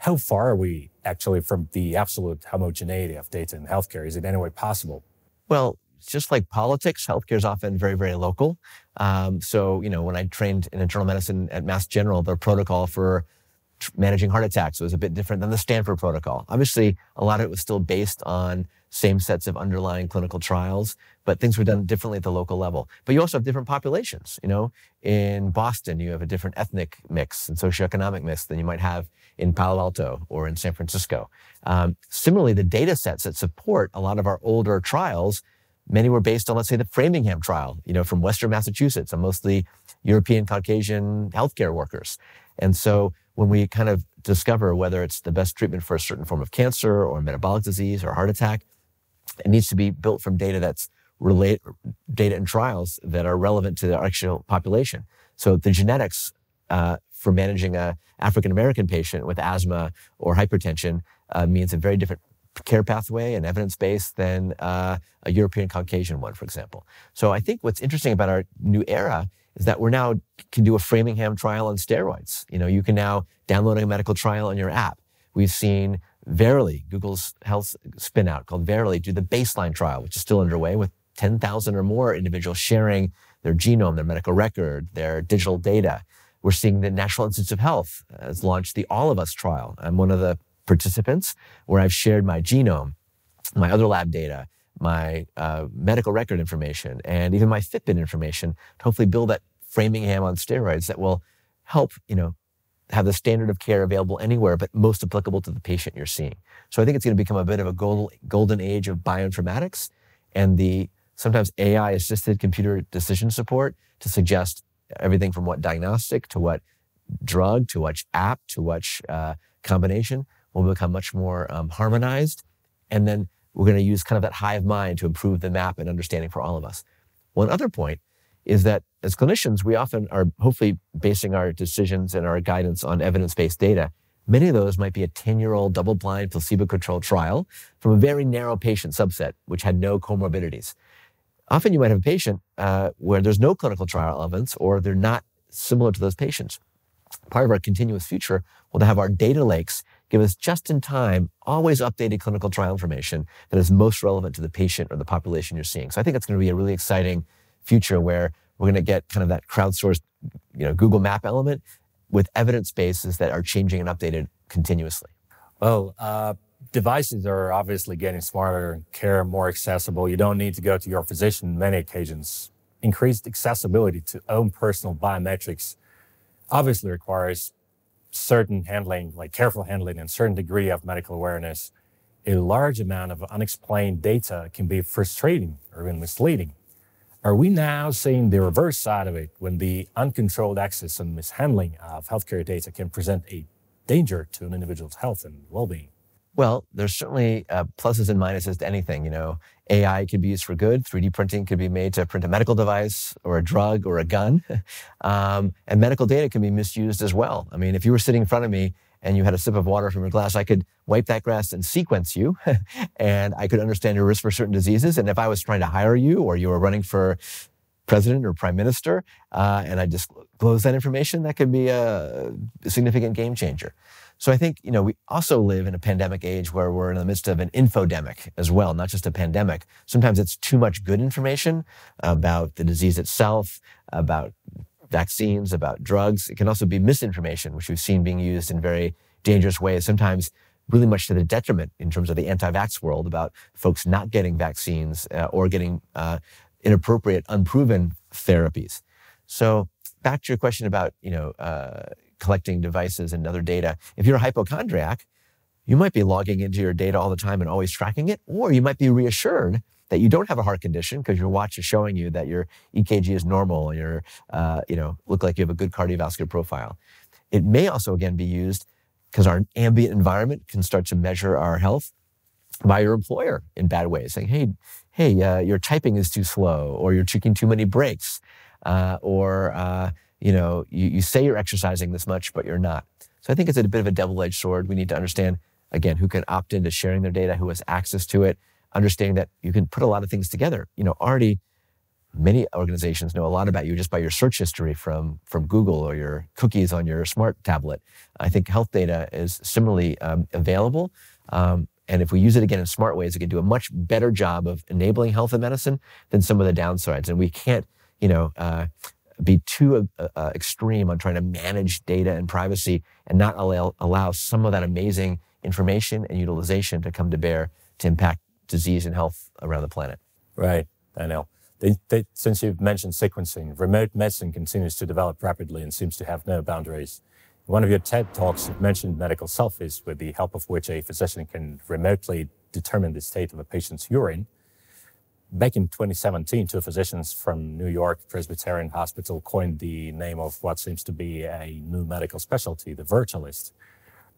How far are we actually from the absolute homogeneity of data in healthcare? Is it any way possible? Well, just like politics, healthcare is often very, very local. Um, so, you know, when I trained in internal medicine at Mass General, their protocol for managing heart attacks was a bit different than the Stanford protocol. Obviously, a lot of it was still based on same sets of underlying clinical trials, but things were done differently at the local level. But you also have different populations. You know, in Boston, you have a different ethnic mix and socioeconomic mix than you might have in Palo Alto or in San Francisco. Um, similarly, the data sets that support a lot of our older trials, many were based on, let's say, the Framingham trial, you know, from Western Massachusetts, and mostly European Caucasian healthcare workers. And so when we kind of discover whether it's the best treatment for a certain form of cancer or metabolic disease or heart attack, it needs to be built from data that's relate data and trials that are relevant to the actual population. So the genetics uh, for managing a African American patient with asthma or hypertension uh, means a very different care pathway and evidence base than uh, a European Caucasian one, for example. So I think what's interesting about our new era is that we're now can do a Framingham trial on steroids. You know, you can now download a medical trial on your app. We've seen Verily, Google's health spinout called Verily, do the baseline trial, which is still underway with 10,000 or more individuals sharing their genome, their medical record, their digital data. We're seeing the National Institutes of Health has launched the All of Us trial. I'm one of the participants where I've shared my genome, my other lab data, my uh, medical record information, and even my Fitbit information to hopefully build that Framingham on steroids that will help, you know, have the standard of care available anywhere, but most applicable to the patient you're seeing. So I think it's going to become a bit of a golden age of bioinformatics and the sometimes AI assisted computer decision support to suggest everything from what diagnostic to what drug to which app to which uh, combination will become much more um, harmonized. And then we're going to use kind of that hive mind to improve the map and understanding for all of us. One other point is that as clinicians, we often are hopefully basing our decisions and our guidance on evidence based data. Many of those might be a 10 year old double blind placebo controlled trial from a very narrow patient subset, which had no comorbidities. Often you might have a patient uh, where there's no clinical trial evidence or they're not similar to those patients. Part of our continuous future will have our data lakes give us just in time, always updated clinical trial information that is most relevant to the patient or the population you're seeing. So I think it's going to be a really exciting future where we're going to get kind of that crowdsourced, you know, Google Map element with evidence bases that are changing and updated continuously. Well, uh, devices are obviously getting smarter, and care more accessible. You don't need to go to your physician many occasions. Increased accessibility to own personal biometrics obviously requires certain handling, like careful handling and certain degree of medical awareness. A large amount of unexplained data can be frustrating or even misleading. Are we now seeing the reverse side of it when the uncontrolled access and mishandling of healthcare data can present a danger to an individual's health and well-being? Well, there's certainly uh, pluses and minuses to anything. You know, AI could be used for good. 3D printing could be made to print a medical device or a drug or a gun, <laughs> um, and medical data can be misused as well. I mean, if you were sitting in front of me and you had a sip of water from your glass, I could wipe that glass and sequence you, <laughs> and I could understand your risk for certain diseases. And if I was trying to hire you or you were running for president or prime minister, uh, and I disclose that information, that could be a significant game changer. So I think, you know, we also live in a pandemic age where we're in the midst of an infodemic as well, not just a pandemic. Sometimes it's too much good information about the disease itself, about vaccines, about drugs. It can also be misinformation, which we've seen being used in very dangerous ways, sometimes really much to the detriment in terms of the anti-vax world about folks not getting vaccines uh, or getting uh, inappropriate, unproven therapies. So back to your question about, you know, uh, collecting devices and other data. If you're a hypochondriac, you might be logging into your data all the time and always tracking it, or you might be reassured that you don't have a heart condition because your watch is showing you that your EKG is normal and you're, uh, you know, look like you have a good cardiovascular profile. It may also again be used because our ambient environment can start to measure our health by your employer in bad ways, saying, "Hey, hey, uh, your typing is too slow, or you're taking too many breaks, uh, or uh, you know, you, you say you're exercising this much, but you're not. So I think it's a bit of a double-edged sword. We need to understand, again, who can opt into sharing their data, who has access to it, understanding that you can put a lot of things together. You know, already many organizations know a lot about you just by your search history from, from Google or your cookies on your smart tablet. I think health data is similarly um, available. Um, and if we use it again in smart ways, it can do a much better job of enabling health and medicine than some of the downsides. And we can't, you know, uh, be too uh, uh, extreme on trying to manage data and privacy and not allow, allow some of that amazing information and utilization to come to bear to impact disease and health around the planet. Right, I know. They, they, since you've mentioned sequencing, remote medicine continues to develop rapidly and seems to have no boundaries. One of your TED Talks, mentioned medical selfies, with the help of which a physician can remotely determine the state of a patient's urine back in 2017, two physicians from New York Presbyterian Hospital coined the name of what seems to be a new medical specialty, the virtualist.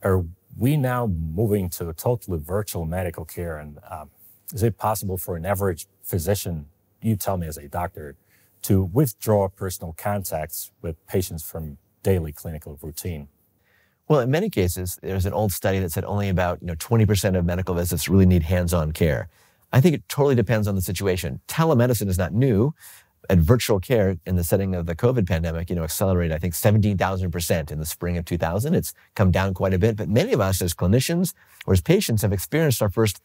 Are we now moving to a totally virtual medical care? And um, is it possible for an average physician, you tell me as a doctor, to withdraw personal contacts with patients from daily clinical routine? Well, in many cases, there's an old study that said only about you know 20% of medical visits really need hands-on care. I think it totally depends on the situation. Telemedicine is not new. And virtual care in the setting of the COVID pandemic, you know, accelerated, I think, 17,000% in the spring of 2000. It's come down quite a bit. But many of us as clinicians or as patients have experienced our first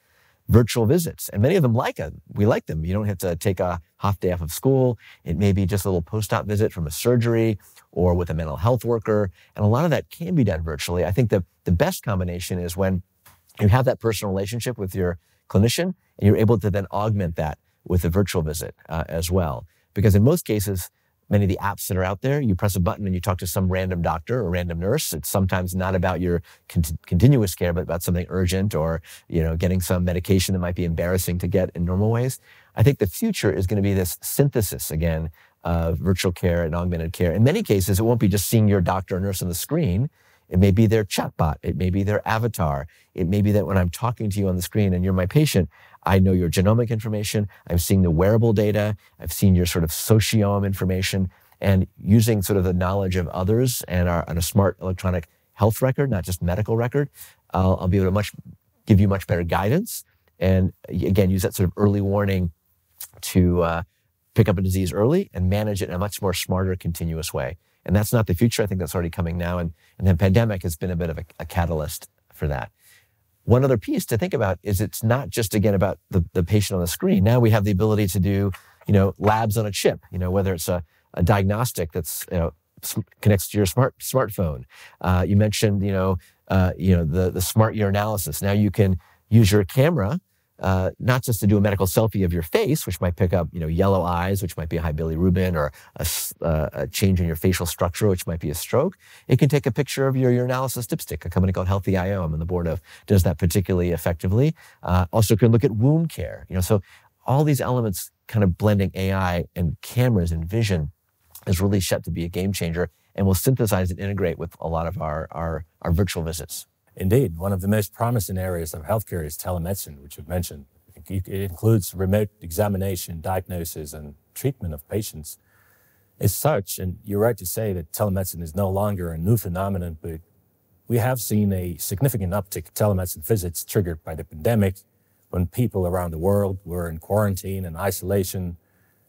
virtual visits. And many of them like it. We like them. You don't have to take a half day off of school. It may be just a little post-op visit from a surgery or with a mental health worker. And a lot of that can be done virtually. I think the, the best combination is when you have that personal relationship with your clinician and you're able to then augment that with a virtual visit uh, as well. Because in most cases, many of the apps that are out there, you press a button and you talk to some random doctor or random nurse. It's sometimes not about your con- continuous care, but about something urgent or, you know, getting some medication that might be embarrassing to get in normal ways. I think the future is going to be this synthesis again of virtual care and augmented care. In many cases, it won't be just seeing your doctor or nurse on the screen. It may be their chatbot. It may be their avatar. It may be that when I'm talking to you on the screen and you're my patient, I know your genomic information. I'm seeing the wearable data. I've seen your sort of sociome information and using sort of the knowledge of others and, our, and a smart electronic health record, not just medical record, I'll, I'll be able to much give you much better guidance and again use that sort of early warning to uh, pick up a disease early and manage it in a much more smarter, continuous way. And that's not the future. I think that's already coming now. And, and the pandemic has been a bit of a, a catalyst for that. One other piece to think about is it's not just again about the, the patient on the screen. Now we have the ability to do, you know, labs on a chip, you know, whether it's a, a diagnostic that's, you know, connects to your smart smartphone. Uh, you mentioned, you know, uh, you know, the, the smart urinalysis. Now you can use your camera uh, not just to do a medical selfie of your face, which might pick up, you know, yellow eyes, which might be a high bilirubin, or a, uh, a, change in your facial structure, which might be a stroke. It can take a picture of your urinalysis dipstick. A company called Healthy IO, I'm on the board of, does that particularly effectively. Uh, also can look at wound care. You know, so all these elements kind of blending AI and cameras and vision is really set to be a game changer and will synthesize and integrate with a lot of our, our, our virtual visits. Indeed, one of the most promising areas of healthcare is telemedicine, which you've mentioned. It includes remote examination, diagnosis, and treatment of patients. As such, and you're right to say that telemedicine is no longer a new phenomenon, but we have seen a significant uptick in telemedicine visits triggered by the pandemic when people around the world were in quarantine and isolation.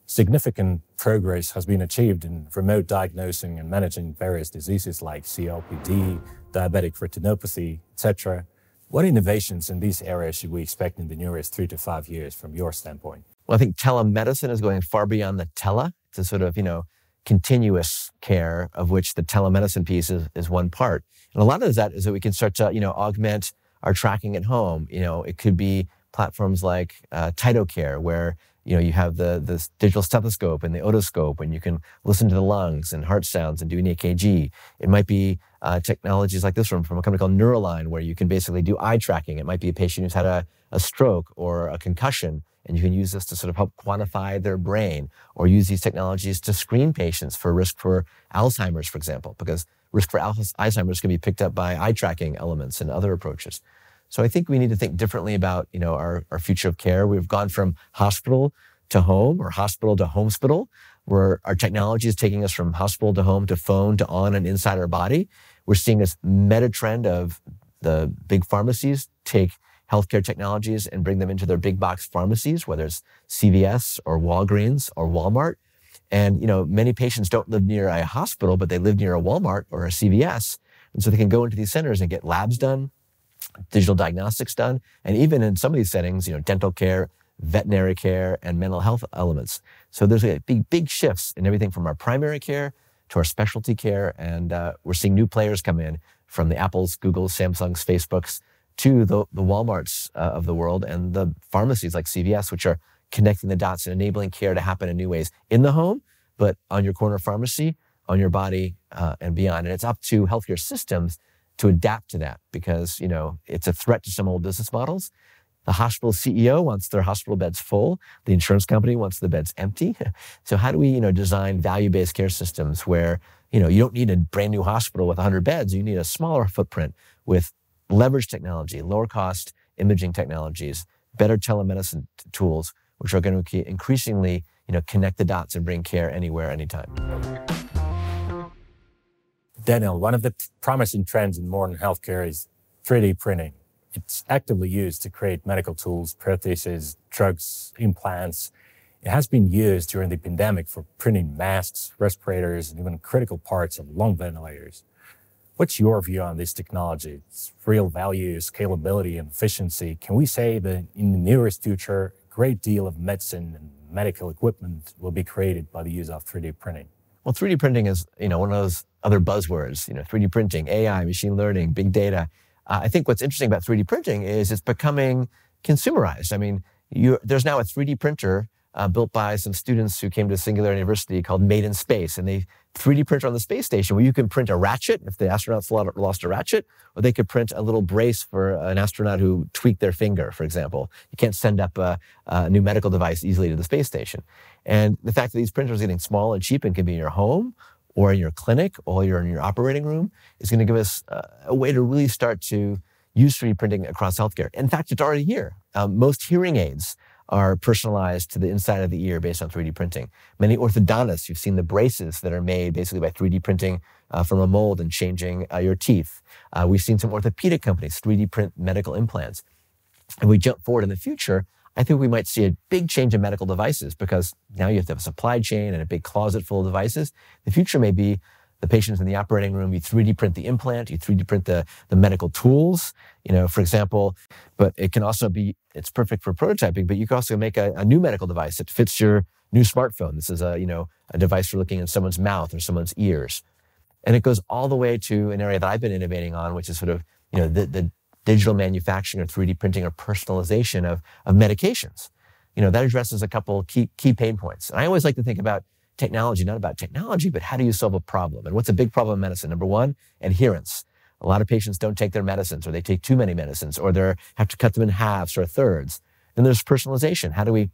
Significant progress has been achieved in remote diagnosing and managing various diseases like COPD, diabetic retinopathy, etc. What innovations in these areas should we expect in the nearest three to five years from your standpoint? Well, I think telemedicine is going far beyond the tele to sort of, you know, continuous care of which the telemedicine piece is, is one part. And a lot of that is that we can start to, you know, augment our tracking at home. You know, it could be platforms like uh, TytoCare, where you know you have the the digital stethoscope and the otoscope, and you can listen to the lungs and heart sounds and do an EKG. It might be uh, technologies like this one from a company called NeuraLight, where you can basically do eye tracking. It might be a patient who's had a, a stroke or a concussion, and you can use this to sort of help quantify their brain, or use these technologies to screen patients for risk for Alzheimer's, for example, because risk for Alzheimer's can be picked up by eye tracking elements and other approaches. So I think we need to think differently about you know our, our future of care. We've gone from hospital to home or hospital to hospital, where our technology is taking us from hospital to home to phone to on and inside our body. We're seeing this meta trend of the big pharmacies take healthcare technologies and bring them into their big box pharmacies, whether it's CVS or Walgreens or Walmart. And you know, many patients don't live near a hospital, but they live near a Walmart or a CVS, and so they can go into these centers and get labs done, digital diagnostics done, and even in some of these settings, you know, dental care, veterinary care, and mental health elements. So there's a big, big shifts in everything from our primary care to our specialty care, and uh, we're seeing new players come in from the Apples, Googles, Samsungs, Facebooks to the, the WalMarts uh, of the world and the pharmacies like CVS, which are connecting the dots and enabling care to happen in new ways in the home, but on your corner pharmacy, on your body, uh, and beyond. And it's up to healthcare systems to adapt to that because, you know, it's a threat to some old business models. The hospital CEO wants their hospital beds full. The insurance company wants the beds empty. <laughs> So how do we, you know, design value-based care systems where, you know, you don't need a brand new hospital with 100 beds. You need a smaller footprint with leverage technology, lower cost imaging technologies, better telemedicine tools, which are going to increasingly, you know, connect the dots and bring care anywhere, anytime. Daniel, one of the promising trends in modern healthcare is 3D printing. It's actively used to create medical tools, prostheses, drugs, implants. It has been used during the pandemic for printing masks, respirators, and even critical parts of lung ventilators. What's your view on this technology? Its real value, scalability, and efficiency. Can we say that in the nearest future, a great deal of medicine and medical equipment will be created by the use of 3D printing? Well, 3D printing is, you know, one of those other buzzwords, you know, 3D printing, AI, machine learning, big data. Uh, I think what's interesting about 3D printing is it's becoming consumerized. I mean, there's now a 3D printer uh, built by some students who came to Singularity University called Made in Space. And they 3D printer on the space station where you can print a ratchet if the astronauts lost a ratchet, or they could print a little brace for an astronaut who tweaked their finger, for example. You can't send up a, a new medical device easily to the space station. And the fact that these printers are getting small and cheap and can be in your home or in your clinic or you're in your operating room is going to give us uh, a way to really start to use 3D printing across healthcare. In fact, it's already here. Um, most hearing aids are personalized to the inside of the ear based on 3D printing. Many orthodontists, you've seen the braces that are made basically by 3D printing uh, from a mold and changing uh, your teeth. Uh, we've seen some orthopedic companies 3D print medical implants. And we jump forward in the future, I think we might see a big change in medical devices because now you have to have a supply chain and a big closet full of devices. The future may be the patients in the operating room, you 3D print the implant, you 3D print the, the medical tools, you know, for example, but it can also be, it's perfect for prototyping, but you can also make a, a new medical device that fits your new smartphone. This is a, you know, a device for looking in someone's mouth or someone's ears. And it goes all the way to an area that I've been innovating on, which is sort of, you know, the, the digital manufacturing or 3D printing or personalization of, of medications. You know, that addresses a couple key, key pain points. And I always like to think about technology, not about technology, but how do you solve a problem? And what's a big problem in medicine? Number one, adherence. A lot of patients don't take their medicines or they take too many medicines or they have to cut them in halves or thirds. Then there's personalization. How do we,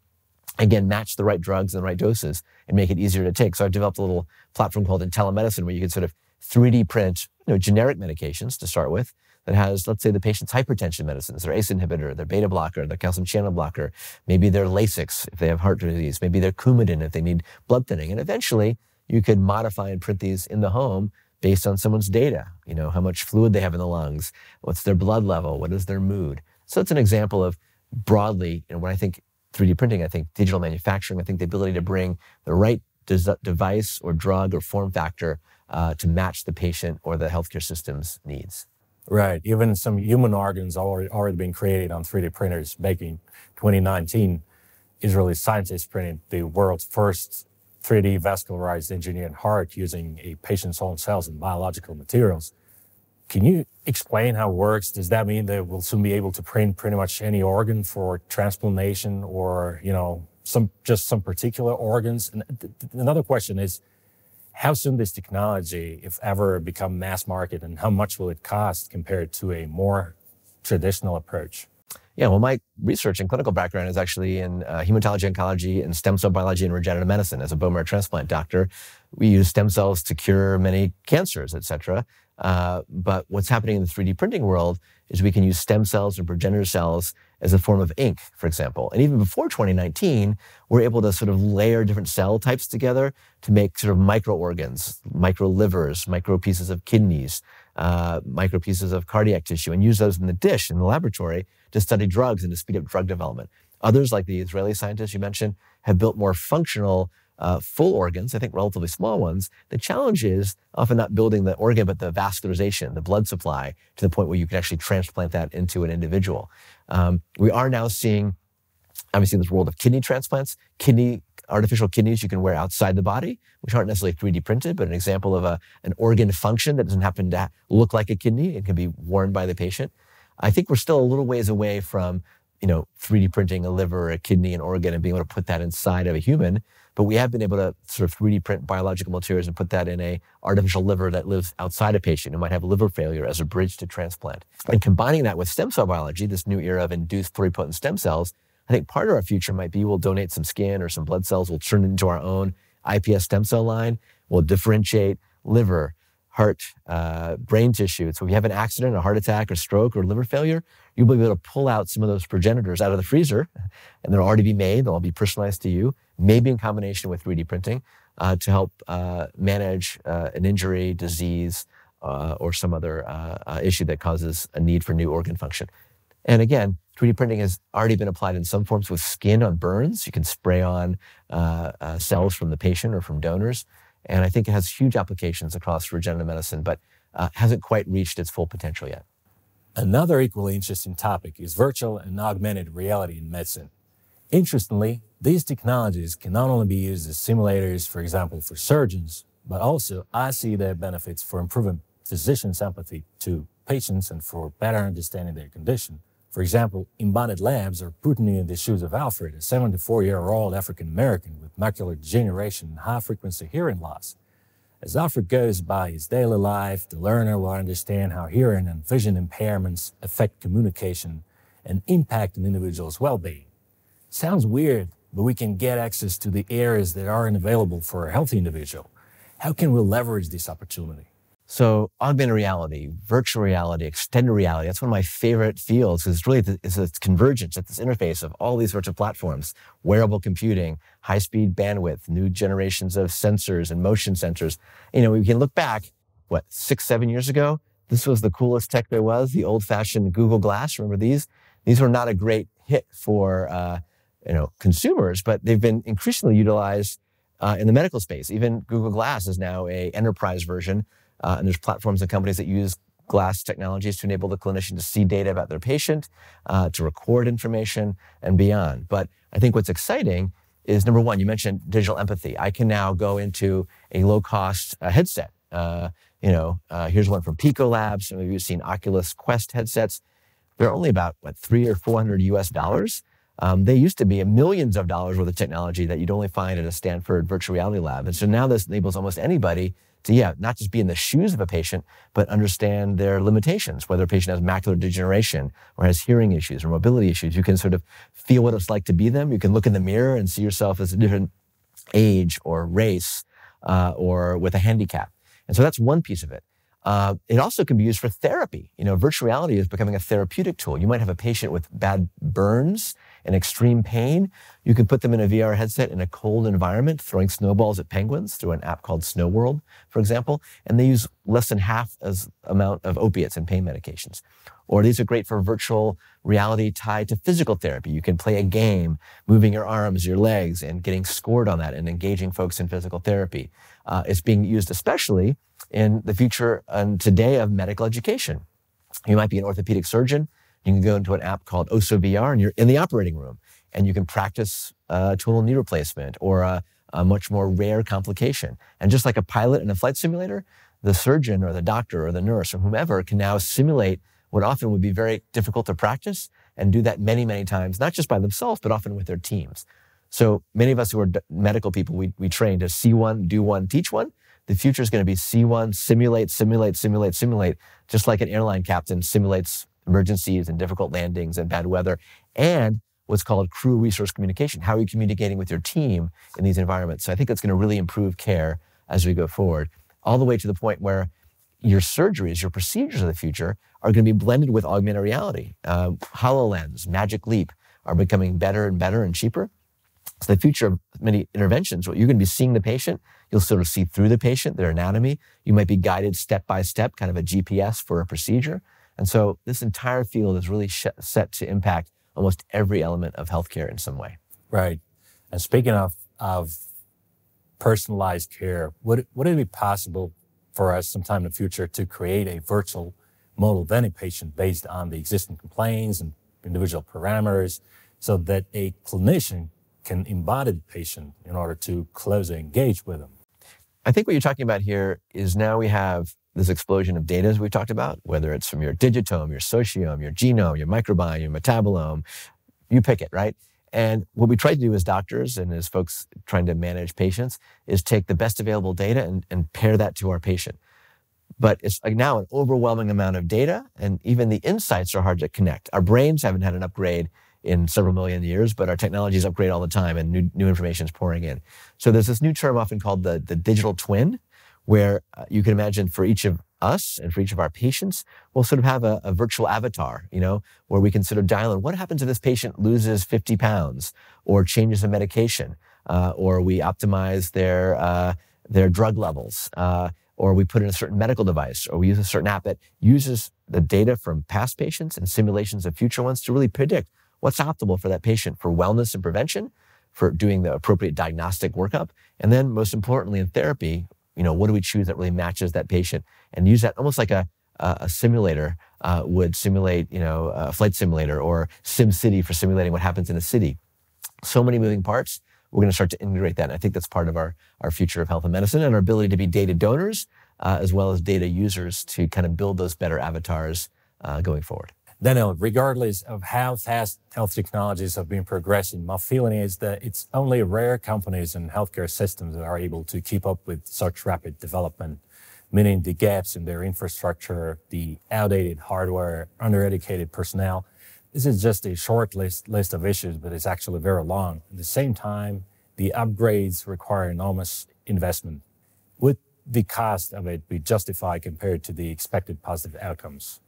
again, match the right drugs and the right doses and make it easier to take? So I've developed a little platform called IntelliMedicine where you can sort of 3D print you know, generic medications to start with that has, let's say, the patient's hypertension medicines, their ACE inhibitor, their beta blocker, their calcium channel blocker, maybe their Lasix if they have heart disease, maybe their Coumadin if they need blood thinning. And eventually, you could modify and print these in the home based on someone's data. You know, how much fluid they have in the lungs, what's their blood level, what is their mood. So it's an example of broadly, know, when I think 3D printing, I think digital manufacturing, I think the ability to bring the right device or drug or form factor uh, to match the patient or the healthcare system's needs. Right. Even some human organs already, already been created on 3D printers. Back in 2019, Israeli scientists printed the world's first 3D vascularized engineered heart using a patient's own cells and biological materials. Can you explain how it works? Does that mean that we'll soon be able to print pretty much any organ for transplantation or, you know, some just some particular organs? And th- another question is, how soon this technology, if ever, become mass market and how much will it cost compared to a more traditional approach? Yeah, well, my research and clinical background is actually in uh, hematology oncology and stem cell biology and regenerative medicine. As a bone marrow transplant doctor, we use stem cells to cure many cancers, et cetera. Uh, but what's happening in the 3D printing world is we can use stem cells and progenitor cells as a form of ink, for example. And even before 2019, we're able to sort of layer different cell types together to make sort of micro organs, micro livers, micro pieces of kidneys, uh, micro pieces of cardiac tissue, and use those in the dish in the laboratory to study drugs and to speed up drug development. Others, like the Israeli scientists you mentioned, have built more functional uh, full organs, I think relatively small ones. The challenge is often not building the organ, but the vascularization, the blood supply to the point where you can actually transplant that into an individual. Um, we are now seeing, obviously, this world of kidney transplants, kidney artificial kidneys you can wear outside the body, which aren't necessarily 3D printed, but an example of a, an organ function that doesn't happen to look like a kidney. It can be worn by the patient. I think we're still a little ways away from, you know, 3D printing a liver, a kidney, an organ, and being able to put that inside of a human. But we have been able to sort of 3D print biological materials and put that in a artificial liver that lives outside a patient who might have liver failure as a bridge to transplant. And combining that with stem cell biology, this new era of induced pluripotent stem cells, I think part of our future might be we'll donate some skin or some blood cells, we'll turn it into our own iPS stem cell line, we'll differentiate liver, heart, uh, brain tissue. So if you have an accident, a heart attack, or stroke, or liver failure, you'll be able to pull out some of those progenitors out of the freezer, and they'll already be made. They'll all be personalized to you, maybe in combination with 3D printing, uh, to help uh, manage uh, an injury, disease, uh, or some other uh, issue that causes a need for new organ function. And again, 3D printing has already been applied in some forms with skin on burns. You can spray on cells from the patient or from donors. And I think it has huge applications across regenerative medicine, but hasn't quite reached its full potential yet. Another equally interesting topic is virtual and augmented reality in medicine. Interestingly, these technologies can not only be used as simulators, for example, for surgeons, but also I see their benefits for improving physicians' empathy to patients and for better understanding their condition. For example, Embodied Labs are putting in the shoes of Alfred, a 74 year old African American with macular degeneration and high frequency hearing loss. As Alfred goes by his daily life, the learner will understand how hearing and vision impairments affect communication and impact an individual's well being. Sounds weird, but we can get access to the areas that aren't available for a healthy individual. How can we leverage this opportunity? So augmented reality, virtual reality, extended reality, that's one of my favorite fields because it's really it's a convergence at this interface of all these sorts of platforms, wearable computing, high speed bandwidth, new generations of sensors and motion sensors. You know, we can look back, what, six, seven years ago? This was the coolest tech there was, the old fashioned Google Glass. Remember these? These were not a great hit for, uh, you know, consumers, but they've been increasingly utilized uh, in the medical space. Even Google Glass is now a enterprise version uh, and there's platforms and companies that use glass technologies to enable the clinician to see data about their patient, uh, to record information, and beyond. But I think what's exciting is number one, you mentioned digital empathy. I can now go into a low cost uh, headset. Uh, you know, uh, here's one from Pico Labs. Some of you have seen Oculus Quest headsets. They're only about, what, three or 400 US dollars. Um, they used to be millions of dollars worth of technology that you'd only find at a Stanford virtual reality lab. And so now this enables almost anybody to, yeah, not just be in the shoes of a patient, but understand their limitations, whether a patient has macular degeneration or has hearing issues or mobility issues. You can sort of feel what it's like to be them. You can look in the mirror and see yourself as a different age or race uh, or with a handicap. And so that's one piece of it. Uh, it also can be used for therapy. You know, virtual reality is becoming a therapeutic tool. You might have a patient with bad burns and extreme pain. You can put them in a VR headset in a cold environment, throwing snowballs at penguins through an app called Snow World, for example, and they use less than half as amount of opiates and pain medications. Or these are great for virtual reality tied to physical therapy. You can play a game, moving your arms, your legs, and getting scored on that and engaging folks in physical therapy. Uh, it's being used especially in the future and today of medical education. You might be an orthopedic surgeon. You can go into an app called Osso VR and you're in the operating room and you can practice a total knee replacement or a, a much more rare complication. And just like a pilot in a flight simulator, the surgeon or the doctor or the nurse or whomever can now simulate what often would be very difficult to practice and do that many, many times, not just by themselves, but often with their teams. So many of us who are medical people, we, we train to see one, do one, teach one. The future is going to be see one, simulate, simulate, simulate, simulate, just like an airline captain simulates emergencies and difficult landings and bad weather, and what's called crew resource communication. How are you communicating with your team in these environments? So I think that's going to really improve care as we go forward, all the way to the point where your surgeries, your procedures of the future are going to be blended with augmented reality. Uh, HoloLens, Magic Leap are becoming better and better and cheaper. So the future of many interventions, what you're going to be seeing the patient. You'll sort of see through the patient, their anatomy. You might be guided step by step, kind of a GPS for a procedure. And so this entire field is really sh- set to impact almost every element of healthcare in some way. Right. And speaking of, of personalized care, would, would it be possible for us sometime in the future to create a virtual model of any patient based on the existing complaints and individual parameters so that a clinician can embody the patient in order to closely engage with them? I think what you're talking about here is now we have this explosion of data as we talked about, whether it's from your digitome, your sociome, your genome, your microbiome, your metabolome, you pick it, right? And what we try to do as doctors and as folks trying to manage patients is take the best available data and, and pair that to our patient. But it's like now an overwhelming amount of data, and even the insights are hard to connect. Our brains haven't had an upgrade in several million years, but our technologies upgrade all the time and new, new information is pouring in. So there's this new term often called the, the digital twin, where uh, you can imagine for each of us and for each of our patients, we'll sort of have a, a, virtual avatar, you know, where we can sort of dial in what happens if this patient loses 50 pounds or changes a medication, uh, or we optimize their, uh, their drug levels, uh, or we put in a certain medical device, or we use a certain app that uses the data from past patients and simulations of future ones to really predict what's optimal for that patient for wellness and prevention, for doing the appropriate diagnostic workup, and then most importantly in therapy, you know, what do we choose that really matches that patient and use that almost like a, a simulator uh, would simulate, you know, a flight simulator or Sim City for simulating what happens in a city. So many moving parts. We're going to start to integrate that. And I think that's part of our, our future of health and medicine and our ability to be data donors uh, as well as data users to kind of build those better avatars uh, going forward. Daniel, uh, regardless of how fast health technologies have been progressing, my feeling is that it's only rare companies and healthcare systems that are able to keep up with such rapid development, meaning the gaps in their infrastructure, the outdated hardware, undereducated personnel. This is just a short list, list of issues, but it's actually very long. At the same time, the upgrades require enormous investment. Would the cost of it be justified compared to the expected positive outcomes?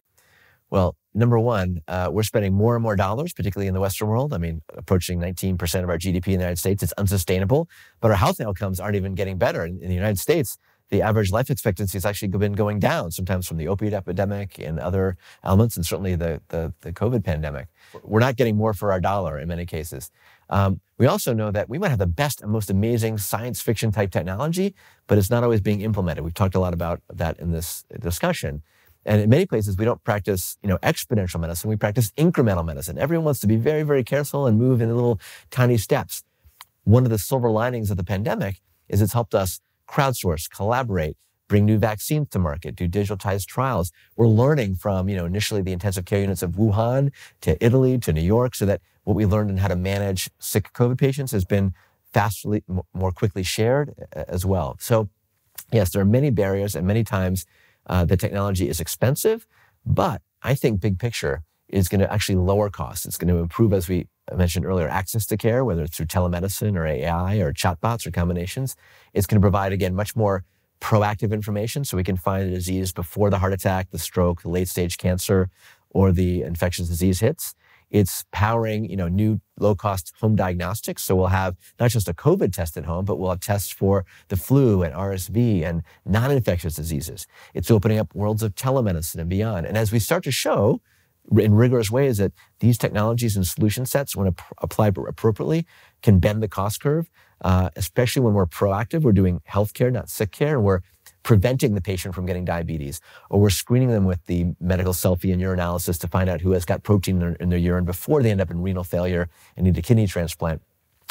Well, number one, uh, we're spending more and more dollars, particularly in the Western world. I mean, approaching 19% of our GDP in the United States. It's unsustainable, but our health outcomes aren't even getting better. In, in the United States, the average life expectancy has actually been going down, sometimes from the opiate epidemic and other elements, and certainly the, the, the COVID pandemic. We're not getting more for our dollar in many cases. Um, we also know that we might have the best and most amazing science fiction type technology, but it's not always being implemented. We've talked a lot about that in this discussion. And in many places, we don't practice, you know, exponential medicine. We practice incremental medicine. Everyone wants to be very, very careful and move in little tiny steps. One of the silver linings of the pandemic is it's helped us crowdsource, collaborate, bring new vaccines to market, do digitized trials. We're learning from, you know, initially the intensive care units of Wuhan to Italy to New York so that what we learned in how to manage sick COVID patients has been fastly, more quickly shared as well. So yes, there are many barriers and many times uh, the technology is expensive, but I think big picture is going to actually lower costs. It's going to improve, as we mentioned earlier, access to care, whether it's through telemedicine or AI or chatbots or combinations. It's going to provide, again, much more proactive information so we can find the disease before the heart attack, the stroke, the late stage cancer, or the infectious disease hits. It's powering, you know, new low-cost home diagnostics. So we'll have not just a COVID test at home, but we'll have tests for the flu and RSV and non-infectious diseases. It's opening up worlds of telemedicine and beyond. And as we start to show in rigorous ways that these technologies and solution sets, when applied appropriately, can bend the cost curve, uh, especially when we're proactive. We're doing healthcare, not sick care, and we're preventing the patient from getting diabetes, or we're screening them with the medical selfie and urinalysis to find out who has got protein in their, in their urine before they end up in renal failure and need a kidney transplant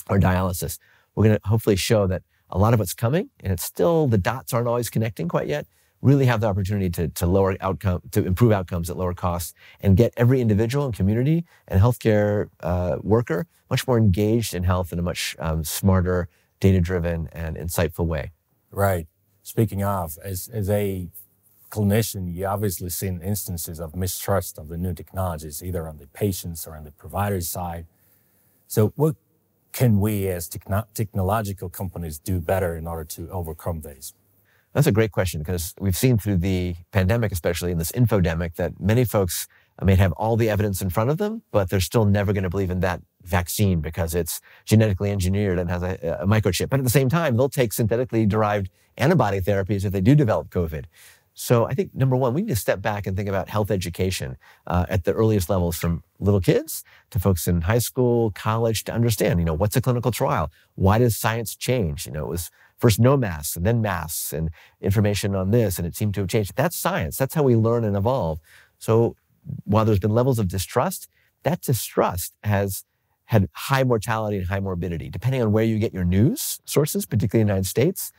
or dialysis. We're going to hopefully show that a lot of what's coming, and it's still the dots aren't always connecting quite yet. Really have the opportunity to, to lower outcome, to improve outcomes at lower costs, and get every individual and community and healthcare uh, worker much more engaged in health in a much um, smarter, data-driven, and insightful way. Right. Speaking of, as, as a clinician, you obviously seen instances of mistrust of the new technologies, either on the patient's or on the provider's side. So what can we as techno- technological companies do better in order to overcome these? That's a great question because we've seen through the pandemic, especially in this infodemic, that many folks may have all the evidence in front of them, but they're still never going to believe in that vaccine because it's genetically engineered and has a, a, microchip. But at the same time, they'll take synthetically derived antibody therapies if they do develop COVID. So I think number one, we need to step back and think about health education uh, at the earliest levels, from little kids to folks in high school, college, to understand, you know, what's a clinical trial? Why does science change? You know, it was first no masks and then masks and information on this, and it seemed to have changed. That's science. That's how we learn and evolve. So while there's been levels of distrust, that distrust has had high mortality and high morbidity, depending on where you get your news sources, particularly in the United States.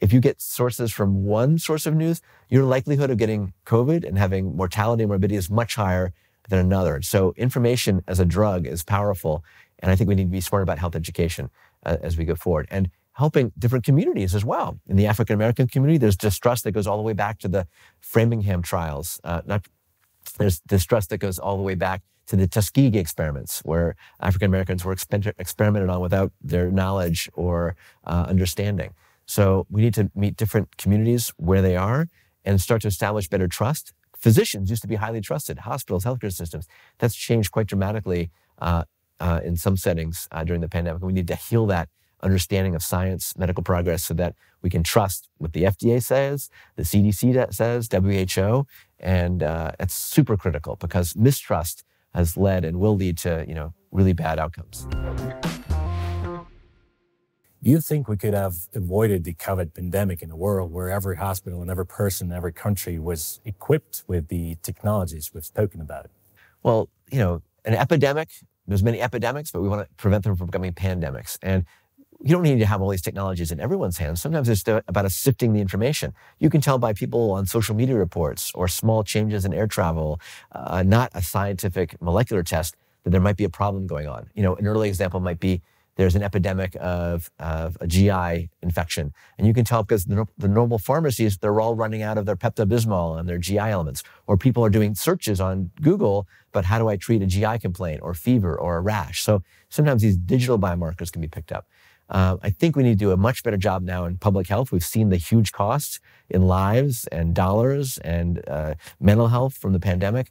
If you get sources from one source of news, your likelihood of getting COVID and having mortality and morbidity is much higher than another. So information as a drug is powerful. And I think we need to be smart about health education uh, as we go forward. And helping different communities as well. In the African American community, there's distrust that goes all the way back to the Framingham trials, uh, not there's distrust that goes all the way back to the Tuskegee experiments, where African Americans were exper- experimented on without their knowledge or uh, understanding. So we need to meet different communities where they are and start to establish better trust. Physicians used to be highly trusted, hospitals, healthcare systems. That's changed quite dramatically uh, uh, in some settings uh, during the pandemic. We need to heal that understanding of science, medical progress, so that we can trust what the FDA says, the CDC says, WHO, and uh, it's super critical because mistrust has led and will lead to you know really bad outcomes. Do you think we could have avoided the COVID pandemic in a world where every hospital and every person, in every country was equipped with the technologies we've spoken about? Well, you know, an epidemic, there's many epidemics, but we want to prevent them from becoming pandemics. And you don't need to have all these technologies in everyone's hands. Sometimes it's about sifting the information. You can tell by people on social media reports or small changes in air travel, uh, not a scientific molecular test, that there might be a problem going on. You know, an early example might be there's an epidemic of, of a GI infection. And you can tell because the, the, normal pharmacies, they're all running out of their Pepto-Bismol and their GI elements. Or people are doing searches on Google, but how do I treat a GI complaint or fever or a rash? So sometimes these digital biomarkers can be picked up. Uh, I think we need to do a much better job now in public health. We've seen the huge costs in lives and dollars and uh, mental health from the pandemic.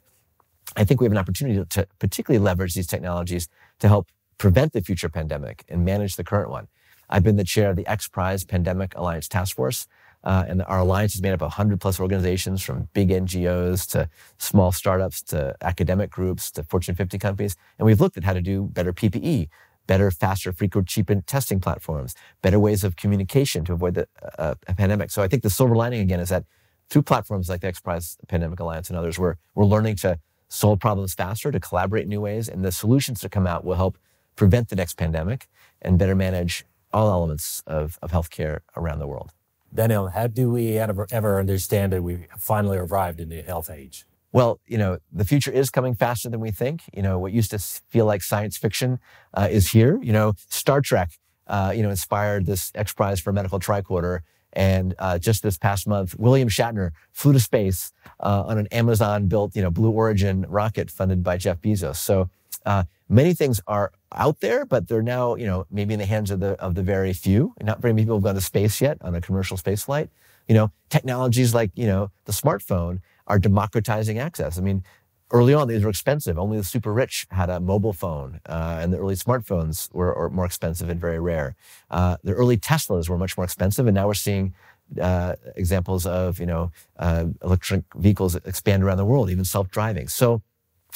I think we have an opportunity to, particularly leverage these technologies to help prevent the future pandemic and manage the current one. I've been the chair of the X Prize Pandemic Alliance Task Force. Uh, and our alliance is made up of 100 plus organizations from big NGOs to small startups to academic groups to Fortune 50 companies. And we've looked at how to do better PPE, better, faster, frequent, cheaper testing platforms, better ways of communication to avoid the uh, pandemic. So I think the silver lining again is that through platforms like the X Prize Pandemic Alliance and others, we're, we're learning to solve problems faster, to collaborate in new ways, and the solutions to come out will help prevent the next pandemic and better manage all elements of, of healthcare around the world. Daniel, how do we ever, ever understand that we finally arrived in the health age? Well, you know, the future is coming faster than we think. You know, what used to feel like science fiction uh, is here. You know, Star Trek, uh, you know, inspired this X Prize for medical tricorder. And uh, just this past month, William Shatner flew to space uh, on an Amazon-built, you know, Blue Origin rocket funded by Jeff Bezos. So uh, many things are out there, but they're now, you know, maybe in the hands of the of the very few. Not very many people have gone to space yet on a commercial space flight. You know, technologies like you know the smartphone are democratizing access. I mean, early on these were expensive. Only the super rich had a mobile phone, uh, and the early smartphones were, were, more expensive and very rare. Uh, the early Teslas were much more expensive, and now we're seeing. Uh, examples of you know uh, electric vehicles expand around the world, even self-driving. So,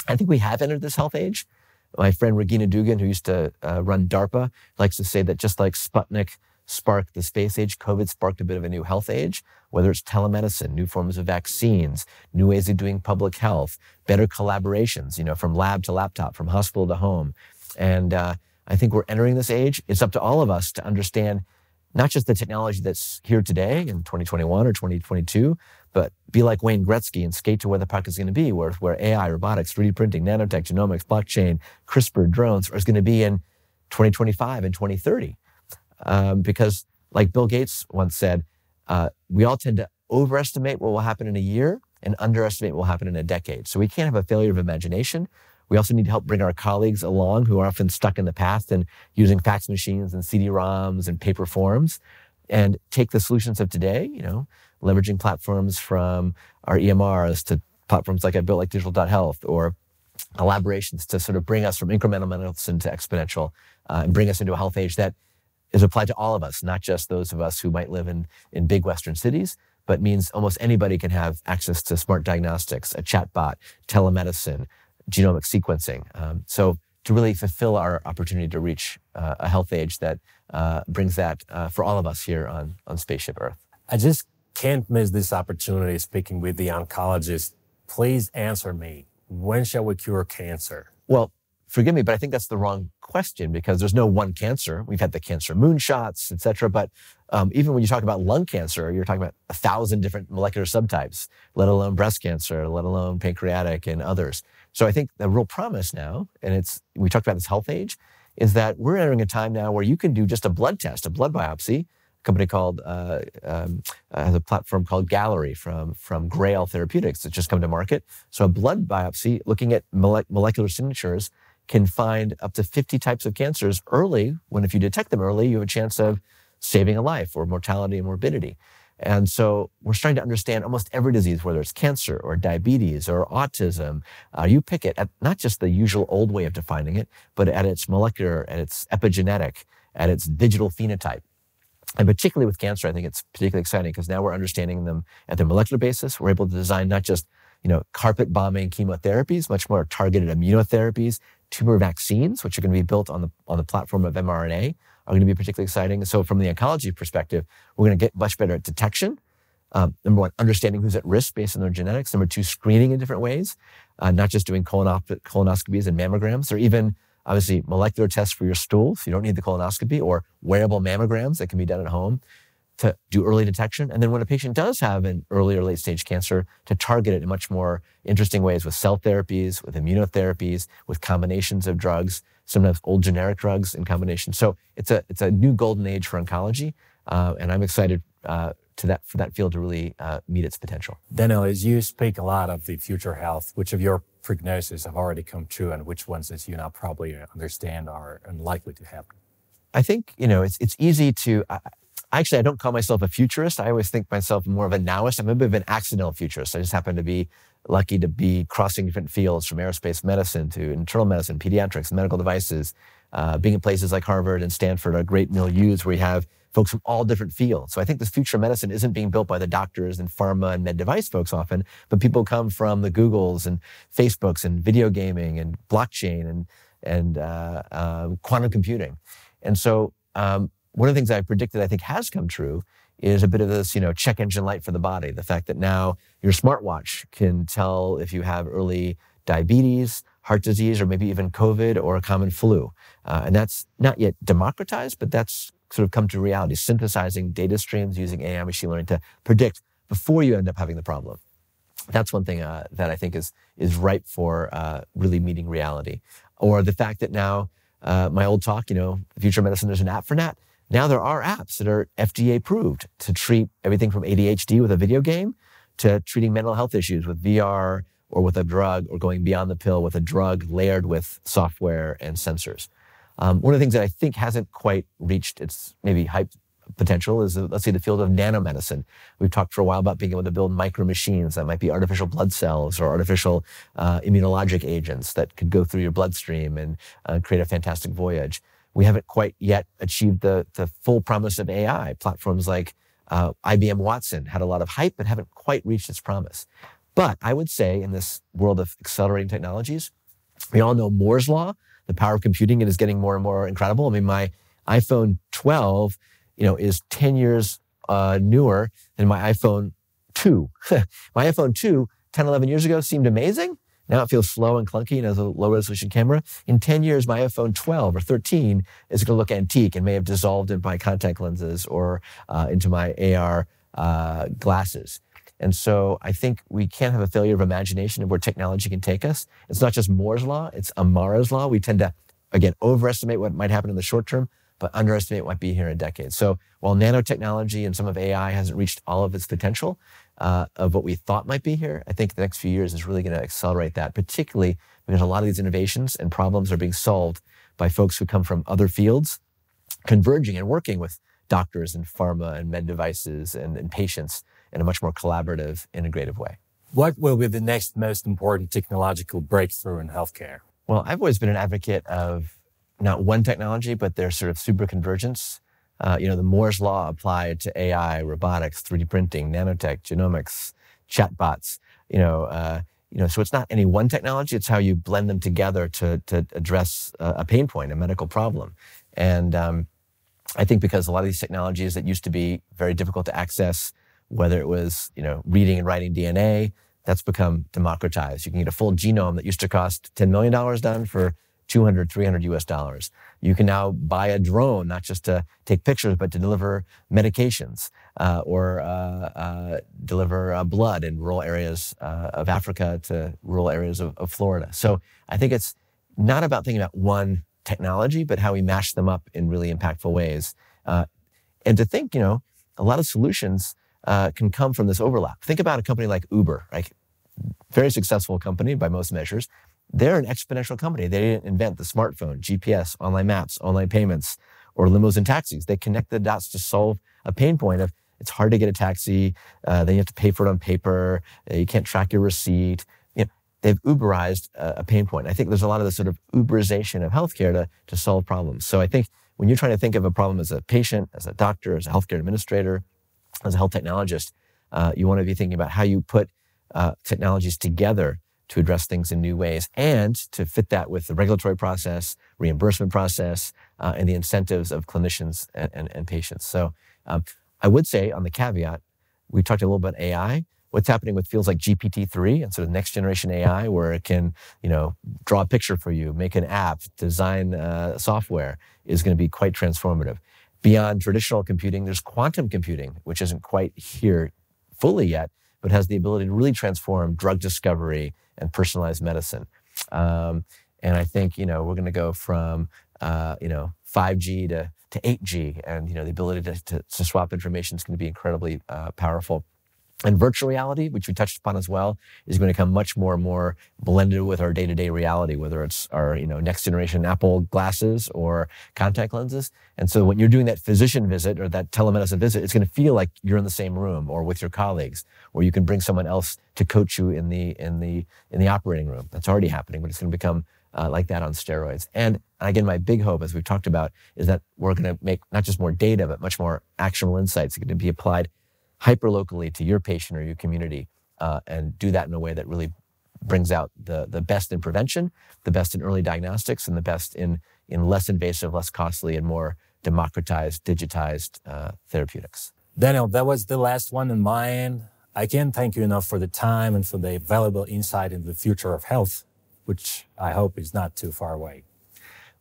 I think we have entered this health age. My friend Regina Dugan, who used to uh, run DARPA, likes to say that just like Sputnik sparked the space age, COVID sparked a bit of a new health age, whether it's telemedicine, new forms of vaccines, new ways of doing public health, better collaborations, you know, from lab to laptop, from hospital to home. And uh, I think we're entering this age. It's up to all of us to understand not just the technology that's here today in 2021 or 2022, but be like Wayne Gretzky and skate to where the puck is going to be, where, where AI, robotics, 3D printing, nanotech, genomics, blockchain, CRISPR, drones is going to be in 2025 and 2030. Um, because, like Bill Gates once said, uh, we all tend to overestimate what will happen in a year and underestimate what will happen in a decade. So we can't have a failure of imagination. We also need to help bring our colleagues along who are often stuck in the past and using fax machines and CD-ROMs and paper forms and take the solutions of today, you know, leveraging platforms from our EMRs to platforms like I built like digital.health or collaborations to sort of bring us from incremental medicine to exponential uh, and bring us into a health age that is applied to all of us, not just those of us who might live in, in big Western cities, but means almost anybody can have access to smart diagnostics, a chatbot, telemedicine, genomic sequencing. Um, so to really fulfill our opportunity to reach uh, a health age that uh, brings that uh, for all of us here on, on Spaceship Earth. I just can't miss this opportunity speaking with the oncologist. Please answer me. When shall we cure cancer? Well, forgive me, but I think that's the wrong question because there's no one cancer. We've had the cancer moonshots, et cetera. But um, even when you talk about lung cancer, you're talking about a thousand different molecular subtypes, let alone breast cancer, let alone pancreatic and others. So I think the real promise now, and it's we talked about this health age, is that we're entering a time now where you can do just a blood test, a blood biopsy. A company called uh, um, uh, has a platform called Galleri from from Grail Therapeutics that's just come to market. So a blood biopsy, looking at mole- molecular signatures, can find up to 50 types of cancers early. When if you detect them early, you have a chance of saving a life or mortality and morbidity. And so we're starting to understand almost every disease, whether it's cancer or diabetes or autism. Uh, you pick it at not just the usual old way of defining it, but at its molecular, at its epigenetic, at its digital phenotype. And particularly with cancer, I think it's particularly exciting because now we're understanding them at their molecular basis. We're able to design not just you know, carpet bombing chemotherapies, much more targeted immunotherapies, tumor vaccines, which are going to be built on the on the platform of mRNA, are going to be particularly exciting. So from the oncology perspective, we're going to get much better at detection. Um, number one, understanding who's at risk based on their genetics. Number two, screening in different ways, uh, not just doing colonoscopies and mammograms, or even obviously molecular tests for your stool, you don't need the colonoscopy, or wearable mammograms that can be done at home to do early detection. And then when a patient does have an early or late stage cancer, to target it in much more interesting ways with cell therapies, with immunotherapies, with combinations of drugs, sometimes old generic drugs in combination. So it's a, it's a new golden age for oncology. Uh, and I'm excited uh, to that, for that field to really uh, meet its potential. Daniel, as you speak a lot of the future health, which of your prognoses have already come true and which ones, as you now probably understand, are unlikely to happen? I think, you know, it's, it's easy to, actually, I don't call myself a futurist. I always think myself more of a nowist. I'm a bit of an accidental futurist. I just happen to be lucky to be crossing different fields from aerospace medicine to internal medicine, pediatrics, medical devices, uh, being in places like Harvard and Stanford are great milieus where you have folks from all different fields. So I think this future medicine isn't being built by the doctors and pharma and med device folks often, but people come from the Googles and Facebooks and video gaming and blockchain and and uh, uh, quantum computing. And so um, one of the things I predicted I think has come true is a bit of this, you know, check engine light for the body. The fact that now your smartwatch can tell if you have early diabetes, heart disease, or maybe even COVID or a common flu. Uh, and that's not yet democratized, but that's sort of come to reality, synthesizing data streams using AI machine learning to predict before you end up having the problem. That's one thing uh, that I think is, is ripe for uh, really meeting reality. Or the fact that now, uh, my old talk, you know, future medicine, there's an app for that. Now there are apps that are FDA approved to treat everything from ADHD with a video game to treating mental health issues with VR or with a drug or going beyond the pill with a drug layered with software and sensors. Um, one of the things that I think hasn't quite reached its maybe hype potential is, uh, let's say, the field of nanomedicine. We've talked for a while about being able to build micro machines that might be artificial blood cells or artificial uh, immunologic agents that could go through your bloodstream and uh, create a fantastic voyage we haven't quite yet achieved the, the full promise of AI. Platforms like uh, IBM Watson had a lot of hype, but haven't quite reached its promise. But I would say in this world of accelerating technologies, we all know Moore's Law, the power of computing, it is getting more and more incredible. I mean, my iPhone 12, you know, is 10 years uh, newer than my iPhone 2. <laughs> my iPhone 2, 10, 11 years ago seemed amazing. Now it feels slow and clunky and has a low resolution camera. In 10 years, my iPhone 12 or 13 is going to look antique and may have dissolved into my contact lenses or uh, into my AR uh, glasses. And so I think we can't have a failure of imagination of where technology can take us. It's not just Moore's law, it's Amara's law. We tend to, again, overestimate what might happen in the short term, but underestimate what might be here in a decade. So while nanotechnology and some of AI hasn't reached all of its potential, uh, of what we thought might be here, I think the next few years is really going to accelerate that, particularly because a lot of these innovations and problems are being solved by folks who come from other fields, converging and working with doctors and pharma and med devices and, and patients in a much more collaborative, integrative way. What will be the next most important technological breakthrough in healthcare? Well, I've always been an advocate of not one technology, but their sort of super convergence uh, you know, the Moore's law applied to AI, robotics, 3D printing, nanotech, genomics, chatbots. You know, uh, you know, so it's not any one technology; it's how you blend them together to to address a, pain point, a medical problem. And um, I think because a lot of these technologies that used to be very difficult to access, whether it was you know reading and writing DNA, that's become democratized. You can get a full genome that used to cost $10 million done for 200, 300 US dollars. You can now buy a drone, not just to take pictures, but to deliver medications uh, or uh, uh, deliver uh, blood in rural areas uh, of Africa to rural areas of, of, Florida. So I think it's not about thinking about one technology, but how we mash them up in really impactful ways. Uh, and to think, you know, a lot of solutions can come from this overlap. Think about a company like Uber, right? Very successful company by most measures, they're an exponential company. They didn't invent the smartphone, GPS, online maps, online payments, or limos and taxis. They connect the dots to solve a pain point of it's hard to get a taxi. Uh, then you have to pay for it on paper. Uh, you can't track your receipt. You know, they've Uberized a, a pain point. I think there's a lot of this sort of Uberization of healthcare to, to solve problems. So I think when you're trying to think of a problem as a patient, as a doctor, as a healthcare administrator, as a health technologist, uh, you want to be thinking about how you put uh, technologies together to address things in new ways and to fit that with the regulatory process, reimbursement process, uh, and the incentives of clinicians and, and, and patients. So um, I would say on the caveat, we talked a little about AI. what's happening with fields like GPT-3 and sort of next generation AI, where it can, you know, draw a picture for you, make an app, design uh, software, is going to be quite transformative. Beyond traditional computing, there's quantum computing, which isn't quite here fully yet, but has the ability to really transform drug discovery and personalized medicine. Um, and I think you know we're going to go from uh, you know 5G to to 8G, and you know the ability to, to, to swap information is going to be incredibly uh, powerful. And virtual reality, which we touched upon as well, is going to become much more and more blended with our day-to-day reality, whether it's our you know next generation Apple glasses or contact lenses. And so when you're doing that physician visit or that telemedicine visit, it's going to feel like you're in the same room or with your colleagues, or you can bring someone else to coach you in the in the in the operating room. That's already happening, but it's going to become uh, like that on steroids. And again, my big hope, as we've talked about, is that we're going to make not just more data, but much more actionable insights that can be applied hyper locally to your patient or your community uh, and do that in a way that really brings out the, the best in prevention, the best in early diagnostics, and the best in, in less invasive, less costly, and more democratized, digitized uh, therapeutics. Daniel, that was the last one in my end. I can't thank you enough for the time and for the valuable insight into the future of health, which I hope is not too far away.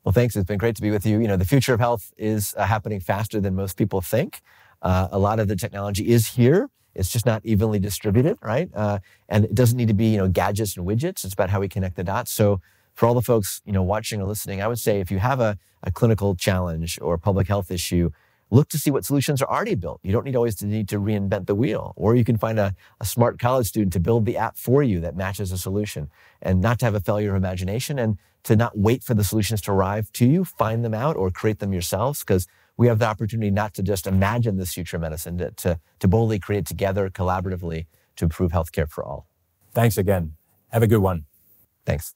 Well, thanks. It's been great to be with you. You know, the future of health is uh, happening faster than most people think. Uh, a lot of the technology is here. It's just not evenly distributed, right? Uh, and it doesn't need to be, you know, gadgets and widgets. It's about how we connect the dots. So for all the folks, you know, watching or listening, I would say if you have a, a clinical challenge or public health issue, look to see what solutions are already built. You don't need always to need to reinvent the wheel, or you can find a, a smart college student to build the app for you that matches a solution and not to have a failure of imagination and to not wait for the solutions to arrive to you, find them out or create them yourselves because we have the opportunity not to just imagine this future medicine, to, to, to boldly create together collaboratively to improve healthcare for all. Thanks again. Have a good one. Thanks.